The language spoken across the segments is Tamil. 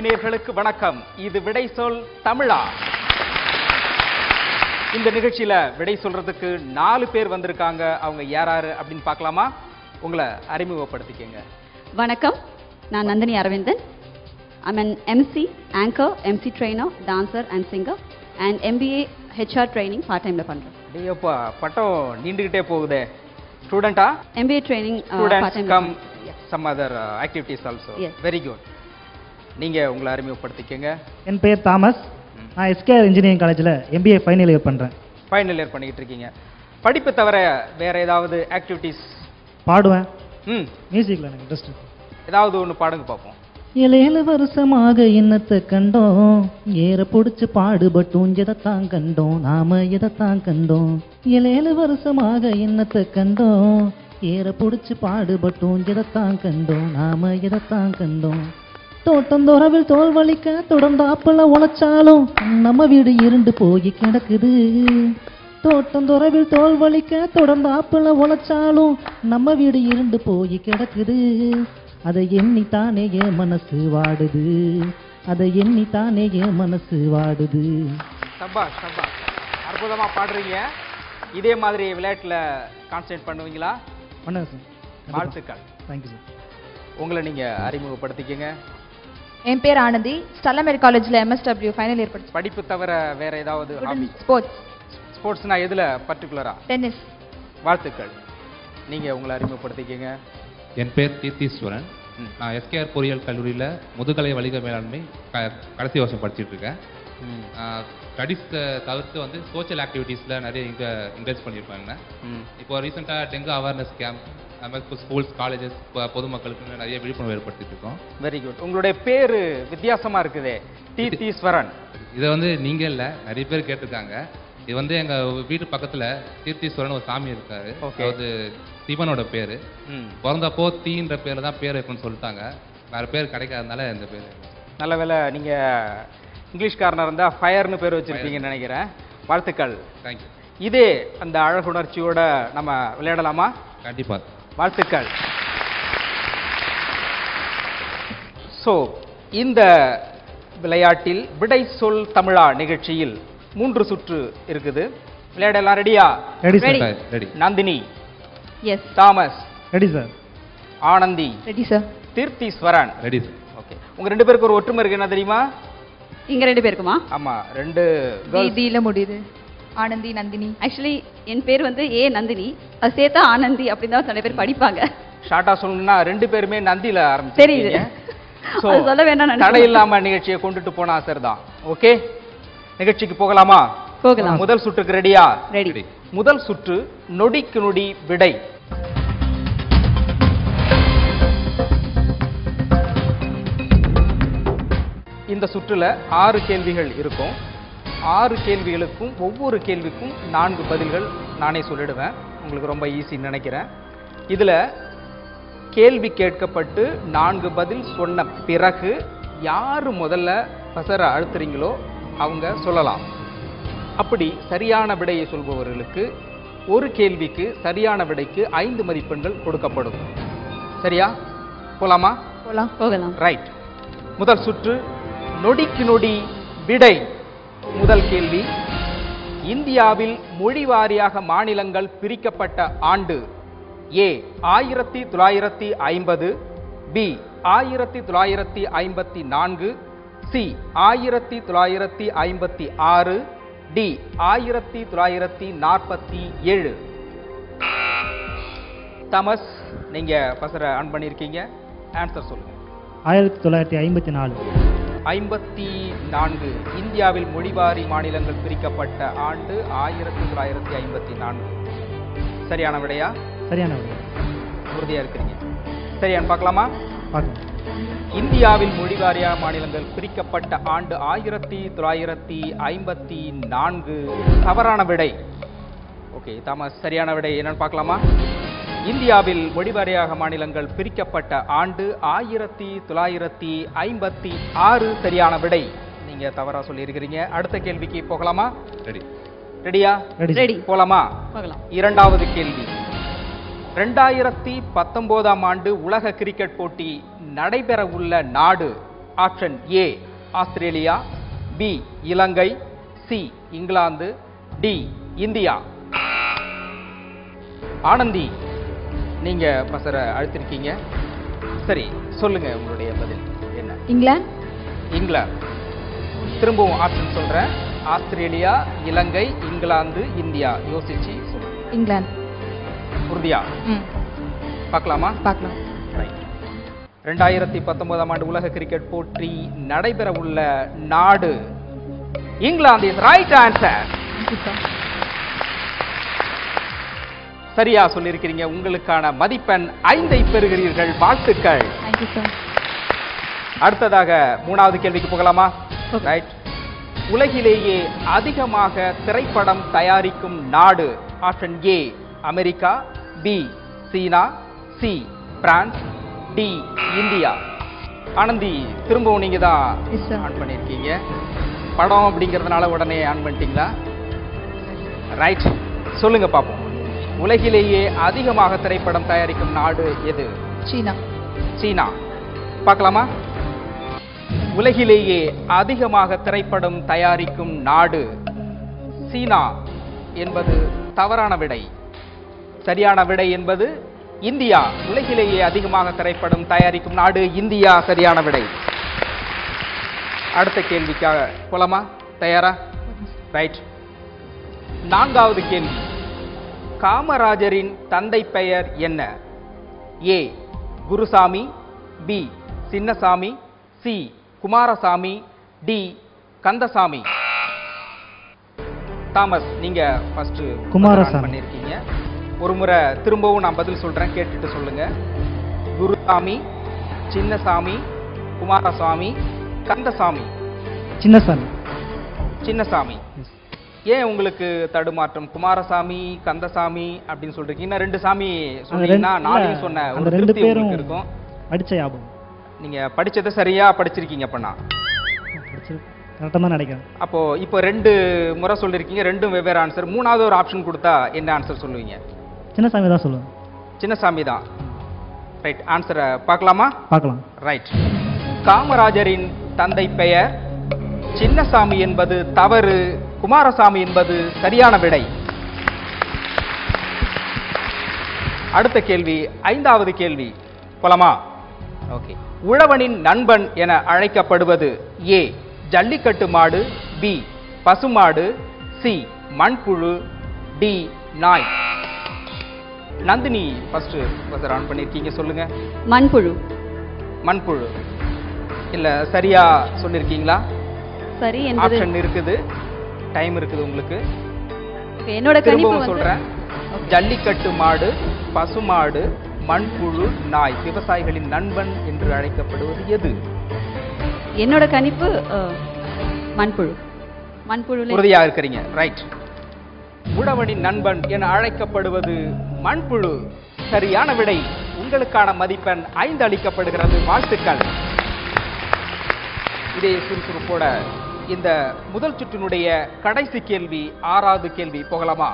நேயர்களுக்கு வணக்கம். இது விடை சொல் தமிழா. இந்த நிகழ்ச்சியில விடை சொல்றதுக்கு நாலு பேர் வந்திருக்காங்க. அவங்க யாராரு அப்படின்னு பார்க்கலாமா? உங்களை அறிமுகப்படுத்திக்கங்க. வணக்கம். நான் Nandini Aravindan. I'm an MC anchor MC trainer dancer and singer and MBA HR training part டைமில் பண்ணுறேன் டேயப்பா பட்டம் நீண்டுகிட்டே போகுதே. ஸ்டூடெண்டா MBA training students come some other activities also. Very good நீங்க உங்களை அறிமுகப்படுத்திக்கங்க. என் பெயர் தாமஸ். நான் எஸ்கேஆர் இன்ஜினியரிங் காலேஜில் எம்பிஏ ஃபைனல் இயர் பண்ணுறேன் ஃபைனல் இயர் பண்ணிக்கிட்டு இருக்கீங்க படிப்பு தவிர வேற ஏதாவது ஆக்டிவிட்டீஸ் பாடுவேன். ம். மியூசிக்கில் எனக்கு இன்ட்ரெஸ்ட் ஏதாவது ஒன்று பாடுங்க பார்ப்போம் ஏழு வருஷமாக என்னத்தை கண்டோம்? ஏற பிடிச்சி பாடுபட்டும் எதைத்தான் கண்டோம். நாம எதைத்தான் கண்டோம்? ஏழு வருஷமாக என்னத்தை கண்டோம்? ஏற பிடிச்சி பாடுபட்டும் எதைத்தான் கண்டோம். நாம எதைத்தான் கண்டோம்? தோட்டந்தோரவில் தோல் வலிக்க தொடர்ந்தாப்புல உழைச்சாலும் நம்ம வீடு இருண்டு போய் கிடக்குது. தோட்டந்தோரவில் தோல் வலிக்க தொடர்ந்தாப்புல உழைச்சாலும் நம்ம வீடு இருண்டு போய் கிடக்குது. அதை எண்ணித்தானே என் மனசு வாடுது. அதை எண்ணித்தானே என் மனசு வாடுது. சப்பா சப்பா அற்புதமா பாடுறீங்க. இதே மாதிரி விளையாட்டுல கான்சென்ட்ரேட் பண்ணுவீங்களா? பண்ணேன் சார். வாழ்த்துக்கள். தேங்க்யூ சார் உங்களை நீங்க அறிமுகப்படுத்திக்கங்க. என் பேர் ஆனந்தி. ஸ்டல்லமேரி காலேஜில் எம்எஸ்டபிள்யூ ஃபைனல் இயர் படிச்சு படிப்பு தவிர வேற ஏதாவது ஹாபி ஸ்போர்ட்ஸ் ஸ்போர்ட்ஸ்னா எதுல பர்டிகுலரா டென்னிஸ் வாழ்த்துக்கள். நீங்க உங்களை அறிமுகப்படுத்திக்கங்க. என் பேர் கீர்த்தீஸ்வரன். நான் எஸ்கேஆர் பொறியியல் கல்லூரியில் முதுகலை வணிக மேலாண்மை க கடைசி வருஷம் படிச்சிட்டு இருக்கேன். ஸ்டடீஸ் தவிர்த்து வந்து சோஷியல் ஆக்டிவிட்டீஸில் நிறைய இங்கே என்கரேஜ் பண்ணியிருப்பாங்க ம். இப்போ ரீசெண்டாக டெங்கு அவேர்னஸ் கேம்ப் அது மாதிரி ஸ்கூல்ஸ் காலேஜஸ் பொதுமக்களுக்கு நிறைய விழிப்புணர்வு ஏற்படுத்திட்டு இருக்கோம் வெரி குட் உங்களுடைய பேரு வித்தியாசமா இருக்குதே. தீர்த்தீஸ்வரன் இதை வந்து நீங்கள் இல்லை நிறைய பேர் கேட்டிருக்காங்க. இது வந்து எங்கள் வீட்டு பக்கத்தில் தீர்த்தீஸ்வரன் ஒரு சாமி இருக்காரு. அதாவது சிவனோட பேர். ம். பிறந்தப்போ தீன்ற பேர் தான் பேர் வைக்கணும்னு சொல்லிட்டாங்க. வேறு பேர் கிடைக்காதனால இந்த பேர். நல்ல வேளை நீங்க இங்கிலீஷ்காரனா இருந்தா ஃபயர்னு பேர் வச்சிருப்பீங்கன்னு நினைக்கிறேன். வாழ்த்துக்கள். தேங்க்யூ இதே அந்த அழகுணர்ச்சியோட நம்ம விளையாடலாமா? கண்டிப்பாக வாழ்த்துக்கள். ஸோ இந்த விளையாட்டில் விடை சொல் தமிழா நிகழ்ச்சியில் மூன்று சுற்று இருக்குது. விளையாடலாம் ரெடியா ready Nandini. Yes Thomas. Ready sir Anandhi. Ready sir Theertheeswaran ready okay உங்க ரெண்டு பேருக்கு ஒரு ஒற்றுமை இருக்கு என்ன தெரியுமா? இங்கே ரெண்டு பேருக்குமா? ஆமா ரெண்டு முடியுது. ஆனந்தி நந்தினி. ஆக்சுவலி என் பேர் வந்து ஏ. நந்தினி. அது சேர்த்தா ஆனந்தி அப்படின்னு தான் சில பேர் படிப்பாங்க. ஷார்ட்டா சொல்லணும்னா ரெண்டு பேருமே நந்தியில தெரியுது. So, அது சொல்ல வேண்டாம். தடை இல்லாம நிகழ்ச்சியை கொண்டுட்டு போனா சார் தான். ஓகே நிகழ்ச்சிக்கு போகலாமா? போகலாம். முதல் சுற்றுக்கு ரெடியா ரெடி ரெடி முதல் சுற்று நொடிக்கு நொடி விடை. இந்த சுற்றுல ஆறு கேள்விகள் இருக்கும். ஆறு கேள்விகளுக்கும் ஒவ்வொரு கேள்விக்கும் நான்கு பதில்கள் நானே சொல்லிடுவேன். உங்களுக்கு ரொம்ப ஈஸின்னு நினைக்கிறேன். இதுல கேள்வி கேட்கப்பட்டு நான்கு பதில் சொன்ன பிறகு யாரு முதல்ல பசர அழுத்துறீங்களோ அவங்க சொல்லலாம். அப்படி சரியான விடையை சொல்பவர்களுக்கு ஒரு கேள்விக்கு சரியான விடைக்கு ஐந்து மதிப்பெண்கள் கொடுக்கப்படும். சரியா? போலாமா? போலாம் போகலாம். ரைட் முதல் சுற்று நொடிக்கு நொடி விடை. முதல் கேள்வி. இந்தியாவில் மொழி வாரியாக மாநிலங்கள் பிரிக்கப்பட்ட ஆண்டு ஏ ஆயிரத்தி தொள்ளாயிரத்தி ஐம்பது பி ஆயிரத்தி தொள்ளாயிரத்தி ஐம்பத்தி நான்கு சி ஆயிரத்தி தொள்ளாயிரத்தி ஐம்பத்தி ஆறு டி ஆயிரத்தி தொள்ளாயிரத்தி நாற்பத்தி ஏழு. தமஸ் நீங்கள் பசரை ஆன் பண்ணியிருக்கீங்க. ஆன்சர் சொல்லுங்கள் ஆயிரத்தி தொள்ளாயிரத்தி ஐம்பத்தி நாலு. ஐம்பத்தி நான்கு இந்தியாவில் மொழிவாரி மாநிலங்கள் பிரிக்கப்பட்ட ஆண்டு ஆயிரத்தி தொள்ளாயிரத்தி ஐம்பத்தி நான்கு. சரியான விடையா? சரியான விடை. உறுதியா இருக்கிறீங்க. சரியான்னு பார்க்கலாமா? பார்க்கலாம். இந்தியாவில் மொழிவாரியா மாநிலங்கள் பிரிக்கப்பட்ட ஆண்டு ஆயிரத்தி தொள்ளாயிரத்தி ஐம்பத்தி நான்கு. தவறான விடை. ஓகே தாமஸ் சரியான விடை என்னன்னு பார்க்கலாமா? இந்தியாவில் மொழிவாரியாக மாநிலங்கள் பிரிக்கப்பட்ட ஆண்டு ஆயிரத்தி தொள்ளாயிரத்தி ஐம்பத்தி ஆறு சரியான விடை. நீங்க தவறா சொல்லியிருக்கிறீங்க. அடுத்த கேள்விக்கு போகலாமா? ரெடி ரெடியா ரெடி ரெடி போலாமா? போகலாம். இரண்டாவது கேள்வி. ரெண்டாயிரத்தி பத்தொன்பதாம் ஆண்டு உலக கிரிக்கெட் போட்டி நடைபெற உள்ள நாடு option A Australia B Ilangai C England D India. Anandhi நீங்க பசரை அழுத்திருக்கீங்க. சரி சொல்லுங்க உங்களுடைய பதில். என்ன? இங்கிலாந்து. இங்கிலாந்து. திரும்பவும் ஆப்ஷன் சொல்றேன். Australia Ilangai England India. யோசிச்சு சொல்லுங்க இங்கிலாந்து. உறுதியா? ம். பார்க்கலாமா? பார்க்கலாம். ரைட் ரெண்டாயிரத்தி பத்தொன்பதாம் ஆண்டு உலக கிரிக்கெட் போட்டி நடைபெற உள்ள நாடு இங்கிலாந்து இஸ் ரைட் ஆன்சர் சரியா சொல்லியிருக்கிறீங்க. உங்களுக்கான மதிப்பெண் ஐந்தை பெறுகிறீர்கள். வாழ்த்துக்கள். அடுத்ததாக மூணாவது கேள்விக்கு போகலாமா? ரைட் உலகிலேயே அதிகமாக திரைப்படம் தயாரிக்கும் நாடு option A America B China C France D India. Anandhi திரும்பவும் நீங்க தான். ஆன் பண்ணியிருக்கீங்க. படம் அப்படிங்கிறதுனால உடனே ஆன் பண்ணிட்டீங்களா? ரைட் சொல்லுங்க பாப்போம். உலகிலேயே அதிகமாக திரைப்படம் தயாரிக்கும் நாடு எது? சீனா. சீனா. பார்க்கலாமா? உலகிலேயே அதிகமாக திரைப்படம் தயாரிக்கும் நாடு சீனா என்பது தவறான விடை. சரியான விடை என்பது இந்தியா. உலகிலேயே அதிகமாக திரைப்படம் தயாரிக்கும் நாடு இந்தியா. சரியான விடை. அடுத்த கேள்விக்காக போலாமா? தயாரா? ரைட். நான்காவது கேள்வி. காமராஜரின் தந்தை பெயர் என்ன? A. Gurusamy B. Chinnasamy C. Kumarasamy D. Kandasamy. Thomas நீங்க ஃபர்ஸ்ட் குமாரசாமி. பண்ணிருக்கீங்க. ஒரு முறை திரும்பவும் நான் பதில் சொல்றேன் கேட்டுட்டு சொல்லுங்க. குருசாமி சின்னசாமி குமாரசாமி கந்தசாமி. சின்னசாமி. சின்னசாமி. ஏன் உங்களுக்கு தடுமாற்றம்? குமாரசாமி கந்தசாமி அப்படின்னு சொல்றீங்க. இன்னும் ரெண்டு சாமி சொன்னீங்கன்னா நாளையும் இல்ல, சொன்ன ஒரு ரெண்டு பேரும் இருக்கும். படிச்ச ஞாபகம். நீங்க படிச்சதை சரியா படிச்சிருக்கீங்க அப்பனா நினைக்கிறேன். அப்போ இப்போ ரெண்டு முறை சொல்லிருக்கீங்க ரெண்டும் வெவ்வேறு ஆன்சர் மூணாவது ஒரு ஆப்ஷன் கொடுத்தா என்ன ஆன்சர் சொல்லுவீங்க? சின்னசாமி தான் சொல்லுவேன். சின்னசாமி தான். ரைட் ஆன்சரை பார்க்கலாமா? பார்க்கலாம். ரைட் காமராஜரின் தந்தை பெயர் சின்னசாமி என்பது தவறு குமாரசாமி என்பது சரியான விடை. அடுத்த கேள்வி ஐந்தாவது கேள்வி. போலாமா ஓகே. உழவனின் நண்பன் என அழைக்கப்படுவது ஏ ஜல்லிக்கட்டு மாடு பி பசுமாடு சி மண்புழு டி நாய். நந்தினி ஃபர்ஸ்ட் பசர் ஆன் பண்ணிருக்கீங்க சொல்லுங்க. மண்புழு. மண்புழு. இல்ல சரியா சொல்லிருக்கீங்களா? சரி ஆப்ஷன் இருக்குது. டைம் இருக்குது உங்களுக்கு. என்னோட கணிப்பு சொல்றேன். ஜல்லிக்கட்டு மாடு பசுமாடு மண்புழு நாய் விவசாயிகளின் நண்பன் என்று அழைக்கப்படுவது எது? என்னோட கணிப்பு மண்புழு. மண்புழுல உறுதியா இருக்கிறீங்க. ரைட் உழவனின் நண்பன் என அழைக்கப்படுவது மண்புழு. சரியான விடை. உங்களுக்கான மதிப்பெண் ஐந்து அளிக்கப்படுகிறது. வாழ்த்துக்கள். இதே சுறுசுறுப்போட இந்த முதல் சுற்றினுடைய கடைசி கேள்வி ஆறாவது கேள்வி போகலாமா?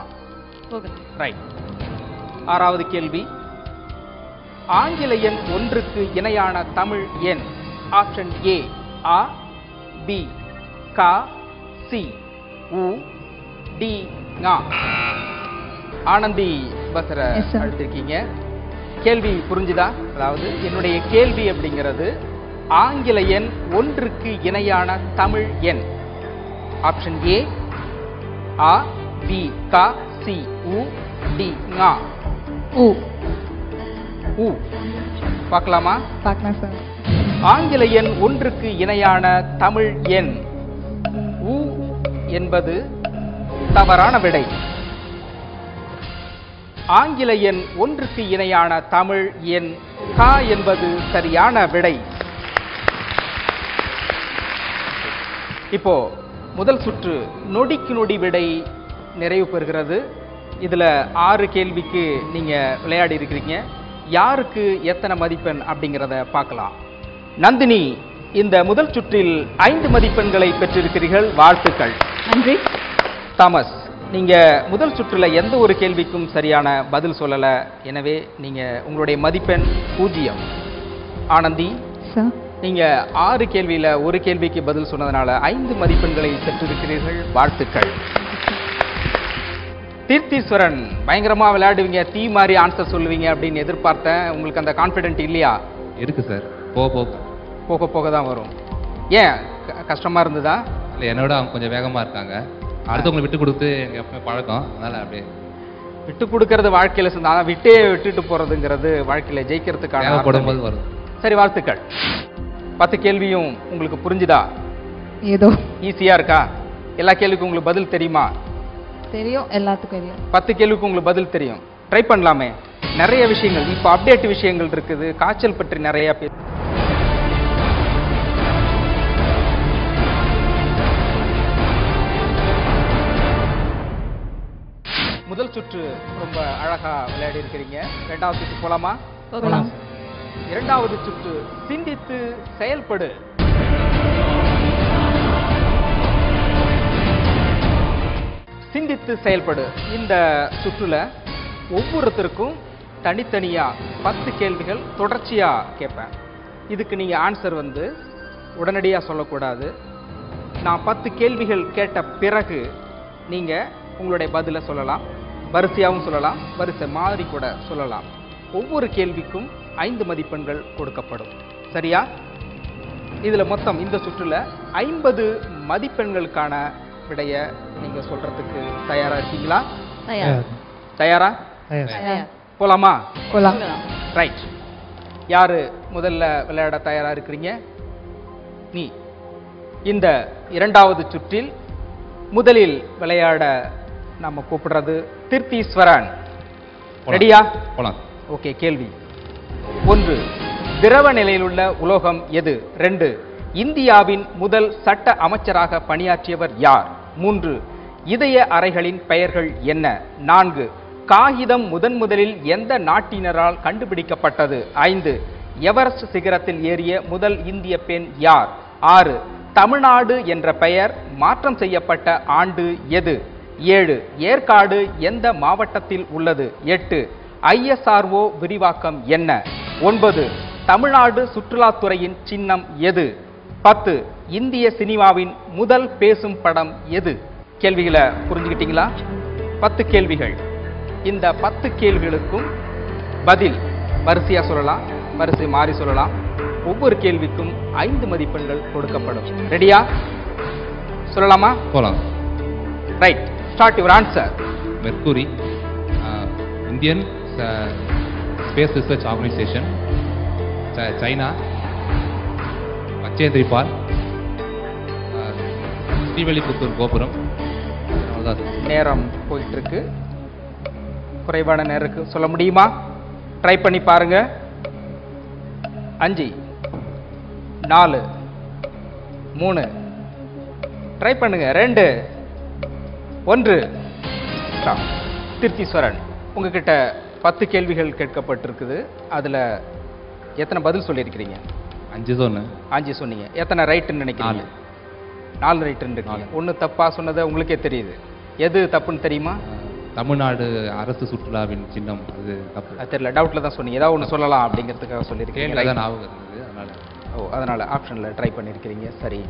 ரைட் ஆறாவது கேள்வி. ஆங்கில எண் ஒன்றுக்கு இணையான தமிழ் எண் ஆப்ஷன் ஏ ஆ பி க சி உ டி ங ஆனந்தி பசர. அழுத்திருக்கீங்க. கேள்வி புரிஞ்சுதா? அதாவது என்னுடைய கேள்வி அப்படிங்கிறது ஆங்கில எண் ஒன்றுக்கு இணையான தமிழ் எண். ஆப்ஷன் ஏ ஆ பி க சி உ டி ங ஊ உ பார்க்கலாமா? பார்க்கலாம் சார். ஆங்கில எண் ஒன்றுக்கு இணையான தமிழ் எண். உ என்பது தவறான விடை. ஆங்கில எண் ஒன்றுக்கு இணையான தமிழ் எண் க என்பது சரியான விடை. இப்போ முதல் சுற்று நொடிக்கு நொடி விடை நிறைவு பெறுகிறது. இதுல ஆறு கேள்விக்கு நீங்க விளையாடி இருக்கிறீங்க. யாருக்கு எத்தனை மதிப்பெண் அப்படிங்கிறத பார்க்கலாம். நந்தினி இந்த முதல் சுற்றில் ஐந்து மதிப்பெண்களை பெற்றிருக்கிறீர்கள். வாழ்த்துக்கள். நன்றி. தாமஸ் நீங்க முதல் சுற்றுல எந்த ஒரு கேள்விக்கும் சரியான பதில் சொல்லல. எனவே நீங்க உங்களுடைய மதிப்பெண் பூஜ்ஜியம் ஆனந்தி. சார். நீங்க ஆறு கேள்வியில ஒரு கேள்விக்கு பதில் சொன்னதுனால ஐந்து மதிப்பெண்களை பெற்றிருக்கிறீர்கள். வாழ்த்துக்கள். தீர்த்தீஸ்வரன் பயங்கரமா விளையாடுவீங்க தீ மாதிரி ஆன்சர் சொல்லுவீங்க அப்படின்னு எதிர்பார்த்தேன். உங்களுக்கு அந்த கான்ஃபிடென்ட் இல்லையா? இருக்கு சார். போக போக. போக போக தான் வரும். ஏன்? க- கஷ்டமா இருந்ததா? இல்லை என்னோட அவங்க கொஞ்சம் வேகமாக இருக்காங்க. அடுத்தவங்களை விட்டு கொடுத்து எங்கள் எப்பவுமே பழக்கம். அதனால் அப்படியே. விட்டு கொடுக்கறது வாழ்க்கையில சொந்த ஆனா விட்டே விட்டுட்டு போறதுங்கிறது வாழ்க்கையில ஜெயிக்கிறதுக்கான வரும். சரி வாழ்த்துக்கள். பத்து கேள்வியும் உங்களுக்கு புரிஞ்சுதா? ஏதோ. ஈஸியா இருக்கா? எல்லா கேள்விக்கும் உங்களுக்கு பதில் தெரியுமா? தெரியும் எல்லாத்துக்கும் தெரியும். பத்து கேள்விக்கு உங்களுக்கு பதில் தெரியும். ட்ரை பண்ணலாமே. நிறைய விஷயங்கள். இப்போ அப்டேட் விஷயங்கள் இருக்குது. காய்ச்சல் பற்றி நிறைய பே முதல் சுற்று ரொம்ப அழகா விளையாடி இருக்கிறீங்க. இரண்டாவது சுற்று போலாமா? போகலாம். இரண்டாவது சுற்று. சிந்தித்து செயல்படு. சிந்தித்து செயல்படு. இந்த சுற்றுல ஒவ்வொருத்தருக்கும் தனித்தனியா பத்து கேள்விகள் தொடர்ச்சியா கேட்பேன். இதுக்கு நீங்க ஆன்சர் வந்து உடனடியாக சொல்லக்கூடாது. நான் பத்து கேள்விகள் கேட்ட பிறகு நீங்க உங்களுடைய பதிலை சொல்லலாம். வரிசையாகவும் சொல்லலாம். வரிசை மாதிரி கூட சொல்லலாம். ஒவ்வொரு கேள்விக்கும் ஐந்து மதிப்பெண்கள் கொடுக்கப்படும். சரியா? இதுல மொத்தம் இந்த சுற்றுல ஐம்பது மதிப்பெண்களுக்கான விடைய நீங்க சொல்றதுக்கு தயாரா இருக்கீங்களா? தயார். போலாமா? போலாம். ரைட். யாரு முதல்ல விளையாட தயாரா இருக்கிறீங்க? நீ. இந்த இரண்டாவது சுற்றில் முதலில் விளையாட நம்ம கூப்பிடுறது தீர்த்தீஸ்வரன். ரெடியா போகலாம் ஓகே கேள்வி. ஒன்று திரவ நிலையிலுள்ள உலோகம் எது? ரெண்டு இந்தியாவின் முதல் சட்ட அமைச்சராக பணியாற்றியவர் யார்? மூன்று இதய அறைகளின் பெயர்கள் என்ன? நான்கு காகிதம் முதன் முதலில் எந்த நாட்டினரால் கண்டுபிடிக்கப்பட்டது? ஐந்து எவரெஸ்ட் சிகரத்தில் ஏறிய முதல் இந்திய பெண் யார்? ஆறு தமிழ்நாடு என்ற பெயர் மாற்றம் செய்யப்பட்ட ஆண்டு எது? ஏழு ஏற்காடு எந்த மாவட்டத்தில் உள்ளது? எட்டு ஐஎஸ்ஆர்ஓ விரிவாக்கம் என்ன? ஒன்பது தமிழ்நாடு சுற்றுலாத்துறையின் சின்னம் எது? பத்து இந்திய சினிமாவின் முதல் பேசும் படம் எது? கேள்விகளை புரிஞ்சுக்கிட்டீங்களா? பத்து கேள்விகள். இந்த பத்து கேள்விகளுக்கும் பதில் வரிசையா சொல்லலாம் வரிசை மாறி சொல்லலாம். ஒவ்வொரு கேள்விக்கும் ஐந்து மதிப்பெண்கள் கொடுக்கப்படும். ரெடியா சொல்லலாமா? போகலாம் right start your answer mercury Indian space research organisation China. Bachendri திரிபால் Srivilliputhur கோபுரம். அவ்வளோதான் நேரம் போயிட்டு இருக்கு குறைவான நேருக்கு சொல்ல முடியுமா? ட்ரை பண்ணி பாருங்க. அஞ்சு நாலு மூணு. ட்ரை பண்ணுங்க. ரெண்டு ஒன்று. திருத்தீஸ்வரன் உங்ககிட்ட பத்து கேள்விகள் கேட்கப்பட்டிருக்குது. அதுல எத்தனை பதில் சொல்லியிருக்கிறீங்க? அஞ்சு சொன்னு அஞ்சு சொன்னீங்க. எத்தனை ரைட்டுன்னு நினைக்கிறீங்க? நாலு. ரைட்டுன்னு இருக்கீங்க. ஒன்று தப்பா சொன்னது உங்களுக்கே தெரியுது. எது தப்புன்னு தெரியுமா? தமிழ்நாடு அரசு சுற்றுலாவின் சின்னம். அது தப்பு. அது தெரியல. டவுட்ல தான் சொன்னீங்க. ஏதாவது ஒன்று சொல்லலாம் அப்படிங்கிறதுக்காக. தான் ஞாபகம் இருந்தது அதனால. ஓ அதனால ஆப்ஷனில் ட்ரை பண்ணியிருக்கிறீங்க. சரி.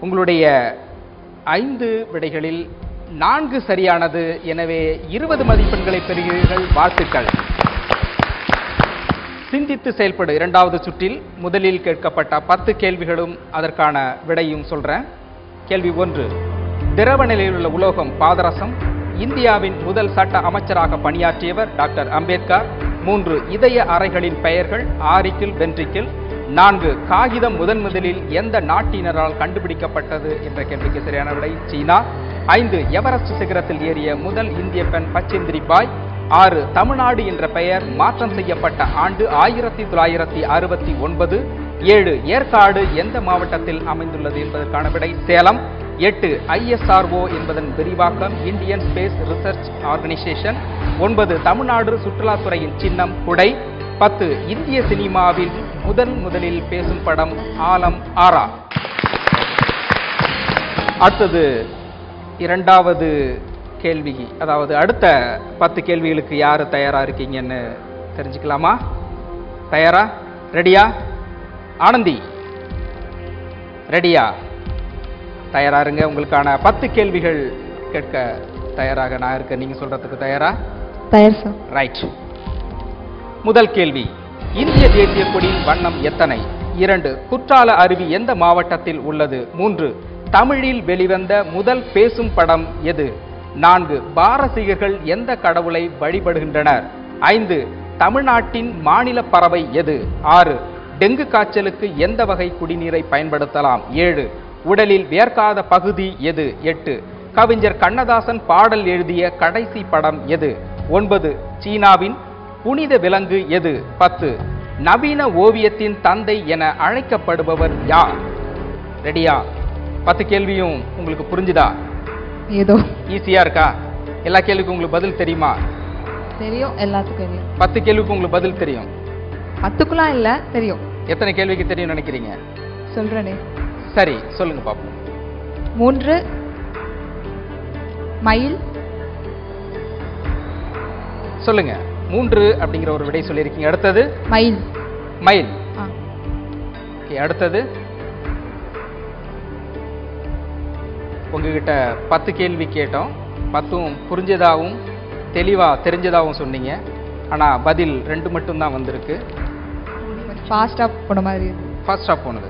உங்களுடைய ஐந்து விடைகளில் நான்கு சரியானது. எனவே இருபது மதிப்பெண்களை பெறுகிறீர்கள். வாழ்த்துக்கள். சிந்தித்து செயல்படு. இரண்டாவது சுற்றில் முதலில் கேட்கப்பட்ட பத்து கேள்விகளும் அதற்கான விடையும் சொல்றேன். கேள்வி ஒன்று. திரவ நிலையில் உள்ள உலோகம் பாதரசம். இந்தியாவின் முதல் சட்ட அமைச்சராக பணியாற்றியவர் டாக்டர் அம்பேத்கர். மூன்று. இதய அறைகளின் பெயர்கள் ஆரிக்கில் வென்றிக்கில் நான்கு. காகிதம் முதன் முதலில் எந்த நாட்டினரால் கண்டுபிடிக்கப்பட்டது என்ற கேள்விக்கு சரியான விடை. சீனா. ஐந்து எவரெஸ்ட் சிகரத்தில் ஏறிய முதல் இந்திய பெண் பச்சேந்திரி பாய் ஆறு தமிழ்நாடு என்ற பெயர் மாற்றம் செய்யப்பட்ட ஆண்டு ஆயிரத்தி தொள்ளாயிரத்தி அறுபத்தி ஒன்பது ஏழு ஏற்காடு எந்த மாவட்டத்தில் அமைந்துள்ளது என்பதற்கான விடை சேலம் எட்டு ஐஎஸ்ஆர்ஓ என்பதன் விரிவாக்கம் இந்தியன் ஸ்பேஸ் ரிசர்ச் ஆர்கனைசேஷன் ஒன்பது தமிழ்நாடு சுற்றுலாத்துறையின் சின்னம் குடை பத்து இந்திய சினிமாவில் முதன் முதலில் பேசும் படம் ஆலம் ஆரா அடுத்தது இரண்டாவது கேள்வி அதாவது அடுத்த பத்து கேள்விகளுக்கு யார் தயாரா இருக்கீங்கன்னு தெரிஞ்சுக்கலாமா? தயாரா? ரெடியா? ஆனந்தி. ரெடியா? தயாரா இருங்க உங்களுக்கான பத்து கேள்விகள் கேட்க தயாராக நான் இருக்க நீங்க சொல்றதுக்கு தயாரா? தயார் சார். ரைட் முதல் கேள்வி. இந்திய தேசிய கொடியின் வண்ணம் எத்தனை? இரண்டு குற்றால அருவி எந்த மாவட்டத்தில் உள்ளது? மூன்று தமிழில் வெளிவந்த முதல் பேசும் படம் எது? நான்கு பாரசீகர்கள் எந்த கடவுளை வழிபடுகின்றனர்? ஐந்து தமிழ்நாட்டின் மாநில பறவை எது? ஆறு டெங்கு காய்ச்சலுக்கு எந்த வகை குடிநீரை பயன்படுத்தலாம்? ஏழு உடலில் வியர்க்காத பகுதி எது? எட்டு கவிஞர் கண்ணதாசன் பாடல் எழுதிய கடைசி படம் எது? ஒன்பது சீனாவின் புனித விலங்கு எது? பத்து நவீன ஓவியத்தின் தந்தை என அழைக்கப்படுபவர் யார்? ரெடியா? பத்து கேள்வியும் உங்களுக்கு புரிஞ்சுதா? ஏதோ. ஈஸியா இருக்கா? எல்லா கேள்விக்கும் உங்களுக்கு பதில் தெரியுமா? தெரியும் எல்லாத்துக்கும் தெரியும். பத்து கேள்விக்கு உங்களுக்கு பதில் தெரியும். பத்துக்குலாம் இல்லை தெரியும். எத்தனை கேள்விக்கு தெரியும் நினைக்கிறீங்க? சொல்கிறேனே சரி சொல்லுங்க பாப்போம். மூன்று மயில். சொல்லுங்க. மூன்று அப்படிங்கிற ஒரு விடை சொல்லியிருக்கீங்க. அடுத்தது? மயில். மயில். ஓகே அடுத்தது? உங்ககிட்ட பத்து கேள்வி கேட்டோம். பத்தும் புரிஞ்சதாகவும் தெளிவாக தெரிஞ்சதாகவும் சொன்னீங்க. ஆனால் பதில் ரெண்டு மட்டும்தான் வந்திருக்கு. ஃபாஸ்ட்டாக போன மாதிரி. ஃபாஸ்ட்டாக போனது.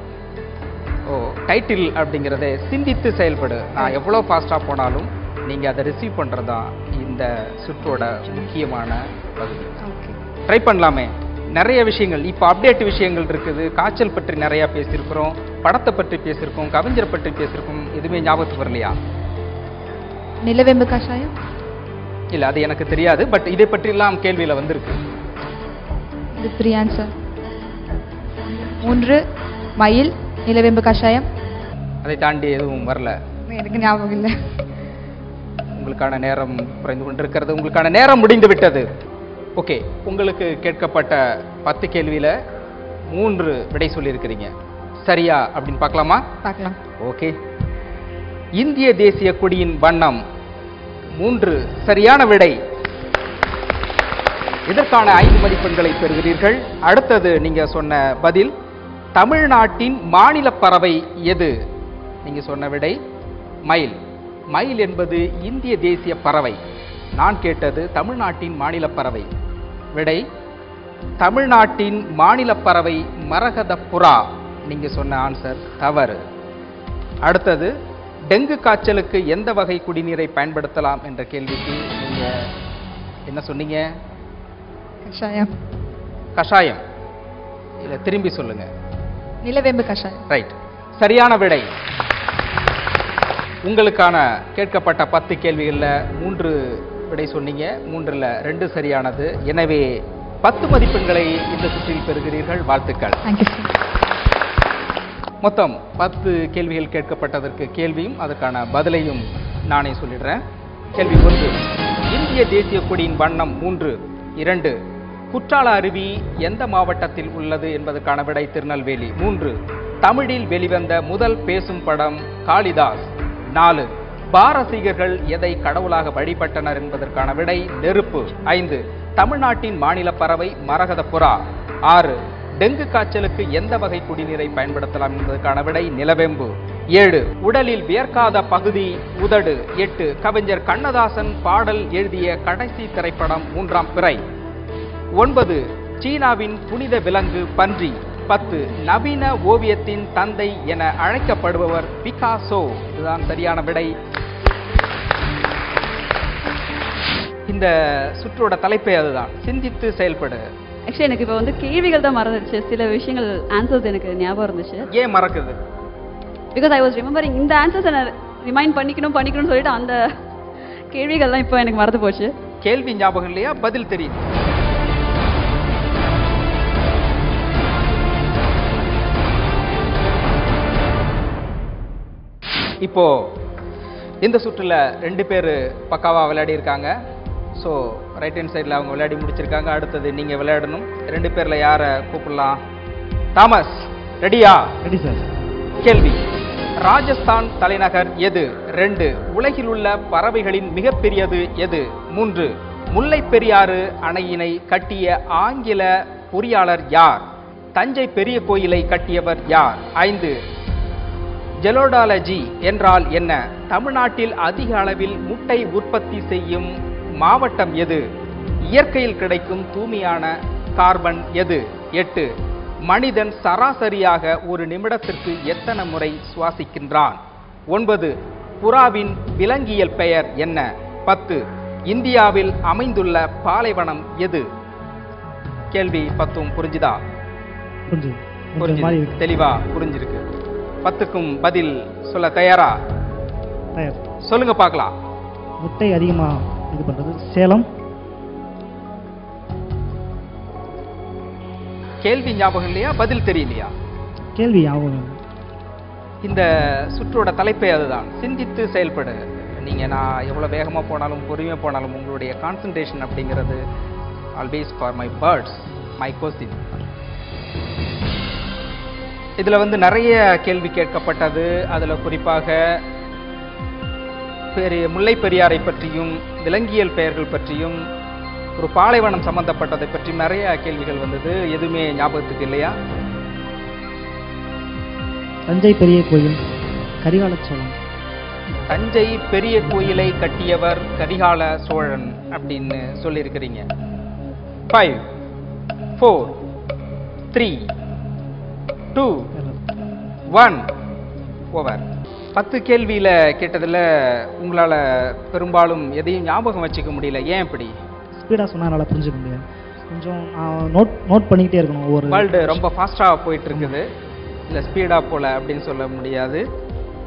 ஓ டைட்டில் அப்படிங்கிறத சிந்தித்து செயல்படு. நான் எவ்வளோ ஃபாஸ்ட்டாக போனாலும் நீங்கள் அதை ரிசீவ் பண்ணுறது தான் இந்த சுற்றோட முக்கியமான பகுதி. ட்ரை பண்ணலாமே. நிறைய விஷயங்கள் இப்போ அப்டேட் விஷயங்கள் இருக்குது. காய்ச்சல் பற்றி நிறையா பேசியிருக்கிறோம். படத்தை பற்றி பேசியிருக்கோம் கவிஞர் பற்றி பேசியிருக்கோம் எதுவுமே ஞாபகத்துக்கு வரலையா? நிலவேம்பு கஷாயம் இல்லை அது எனக்கு தெரியாது பட் இதை பற்றிலாம் கேள்வியில் வந்திருக்கு. இது ஆன்சர் மூன்று மயில் நிலவேம்பு கஷாயம் அதை தாண்டி எதுவும் வரல. எனக்கு ஞாபகம் இல்லை. உங்களுக்கான நேரம் குறைந்து கொண்டிருக்கிறது. உங்களுக்கான நேரம் முடிந்து விட்டது. ஓகே உங்களுக்கு கேட்கப்பட்ட பத்து கேள்வியில் மூன்று விடை சொல்லியிருக்கிறீங்க. சரியா அப்படின்னு பார்க்கலாமா? பார்க்கலாம். ஓகே. இந்திய தேசிய கொடியின் வண்ணம் மூன்று. சரியான விடை. இதற்கான ஐந்து மதிப்பெண்களை பெறுகிறீர்கள். அடுத்தது நீங்க சொன்ன பதில் தமிழ்நாட்டின் மாநில பறவை எது? நீங்க சொன்ன விடை மயில். மயில் என்பது இந்திய தேசிய பறவை. நான் கேட்டது தமிழ்நாட்டின் மாநில பறவை. விடை தமிழ்நாட்டின் மாநில பறவை மரகத புறா நீங்க சொன்ன ஆன்சர் தவறு. அடுத்தது டெங்கு காய்ச்சலுக்கு எந்த வகை குடிநீரை பயன்படுத்தலாம் என்ற கேள்விக்கு நீங்க என்ன சொன்னீங்க? கஷாயம். கஷாயம். இல்ல திரும்பி சொல்லுங்க. நிலவேம்பு கஷாயம். ரைட் சரியான விடை. உங்களுக்கான கேட்கப்பட்ட பத்து கேள்விகள்ல மூன்று விடை சொன்னீங்க. மூன்றுல ரெண்டு சரியானது. எனவே பத்து மதிப்பெண்களை இந்த சுற்றில் பெறுகிறீர்கள். வாழ்த்துக்கள். தேங்க்யூ மொத்தம் பத்து கேள்விகள் கேட்கப்பட்டதற்கு கேள்வியும் அதற்கான பதிலையும் நானே சொல்லிடுறேன். கேள்வி ஒன்று இந்திய தேசிய கொடியின் வண்ணம் மூன்று இரண்டு குற்றால அருவி எந்த மாவட்டத்தில் உள்ளது என்பதற்கான விடை திருநெல்வேலி. மூன்று தமிழில் வெளிவந்த முதல் பேசும் படம் காளிதாஸ். நாலு பாரசீகர்கள் எதை கடவுளாக வழிபட்டனர் என்பதற்கான விடை நெருப்பு. ஐந்து தமிழ்நாட்டின் மாநில பறவை மரகத புறா ஆறு டெங்கு காய்ச்சலுக்கு எந்த வகை குடிநீரை பயன்படுத்தலாம் என்பதற்கான விடை நிலவேம்பு. ஏழு உடலில் வியர்க்காத பகுதி உதடு. எட்டு கவிஞர் கண்ணதாசன் பாடல் எழுதிய கடைசி திரைப்படம் மூன்றாம் பிறை. ஒன்பது சீனாவின் புனித விலங்கு பன்றி. பத்து நவீன ஓவியத்தின் தந்தை என அழைக்கப்படுபவர் பிகாசோ. இதுதான் சரியான விடை. இந்த சுற்றோட தலைப்பே அதுதான். சிந்தித்து செயல்படு. ஆக்சுவலி எனக்கு இப்போ வந்து கேள்விகள் தான் மறந்துடுச்சு. சில விஷயங்கள் ஆன்சர்ஸ் எனக்கு ஞாபகம் இருந்துச்சு. ஏன் மறக்குது? பிகாஸ் ஐ வாஸ் ரிமெம்பரிங் இந்த ஆன்சர்ஸ் நான் ரிமைண்ட் பண்ணிக்கணும் பண்ணிக்கணும்னு சொல்லிட்டு அந்த கேள்விகள்லாம் இப்போ எனக்கு மறந்து போச்சு. கேள்வி ஞாபகம் இல்லையா? பதில் தெரியுது. இப்போ இந்த சுற்றுல ரெண்டு பேர் பக்காவா விளையாடி இருக்காங்க ஸோ ரைட் ஹேண்ட் சைடில் அவங்க விளையாடி முடிச்சிருக்காங்க. அடுத்தது நீங்க விளையாடணும். ரெண்டு பேர்ல யாரை கூப்பிடலாம்? தாமஸ் ரெடியா? ரெடி சார் கேள்வி. ராஜஸ்தான் தலைநகர் எது? ரெண்டு உலகில் உள்ள பறவைகளின் மிகப்பெரியது எது? மூன்று முல்லை பெரியாறு அணையினை கட்டிய ஆங்கில பொறியாளர் யார்? தஞ்சை பெரிய கோயிலை கட்டியவர் யார்? ஐந்து ஜெலோடாலஜி என்றால் என்ன? தமிழ்நாட்டில் அதிக அளவில் முட்டை உற்பத்தி செய்யும் மாவட்டம் எது? இயற்கையில் கிடைக்கும் தூய்மையான கார்பன் எது? எட்டு. மனிதன் சராசரியாக ஒரு நிமிடத்திற்கு எத்தனை முறை சுவாசிக்கின்றான்? ஒன்பது. புறாவின் விலங்கியல் பெயர் என்ன? பத்து. இந்தியாவில் அமைந்துள்ள பாலைவனம் எது? கேள்வி பத்தும் புரிஞ்சுதா? இருக்கு. தெளிவா புரிஞ்சிருக்கு. பத்துக்கும் பதில் சொல்ல தயாரா? தயார். சொல்லுங்க பார்க்கலாம். முட்டை அதிகமாக இது பண்ணுறது சேலம். கேள்வி ஞாபகம் இல்லையா? பதில் தெரியலையா? கேள்வி ஞாபகம் இந்த சுற்றோட தலைப்பே அதுதான். சிந்தித்து செயல்படு. நீங்க நான் எவ்வளவு வேகமா போனாலும் பொறுமையா போனாலும் உங்களுடைய கான்சன்ட்ரேஷன் அப்படிங்கிறது always for my birds my question இதுல வந்து நிறைய கேள்வி கேட்கப்பட்டது. அதுல குறிப்பாக பெரிய முல்லை பெரியாரை பற்றியும் விலங்கியல் பெயர்கள் பற்றியும் ஒரு பாலைவனம் சம்பந்தப்பட்டதை பற்றி நிறைய கேள்விகள் வந்தது. எதுவுமே ஞாபகத்துக்கு இல்லையா? தஞ்சை பெரிய கோயில் கரிகால சோழன். தஞ்சை பெரிய கோயிலை கட்டியவர் கரிகால சோழன் அப்படின்னு சொல்லியிருக்கிறீங்க. Five four three two one over பத்து கேள்வியில கேட்டதுல உங்களால பெரும்பாலும் எதையும் ஞாபகம் வச்சுக்க முடியல. ஏன் இப்படி? ஸ்பீடாக சொன்னால் நல்லா புரிஞ்சுக்க முடியாது. கொஞ்சம் நோட் நோட் பண்ணிக்கிட்டே இருக்கணும் ஒவ்வொரு வேர்ல்டு ரொம்ப ஃபாஸ்ட்டாக போயிட்டு இருக்குது இல்லை ஸ்பீடாக போல அப்படின்னு சொல்ல முடியாது.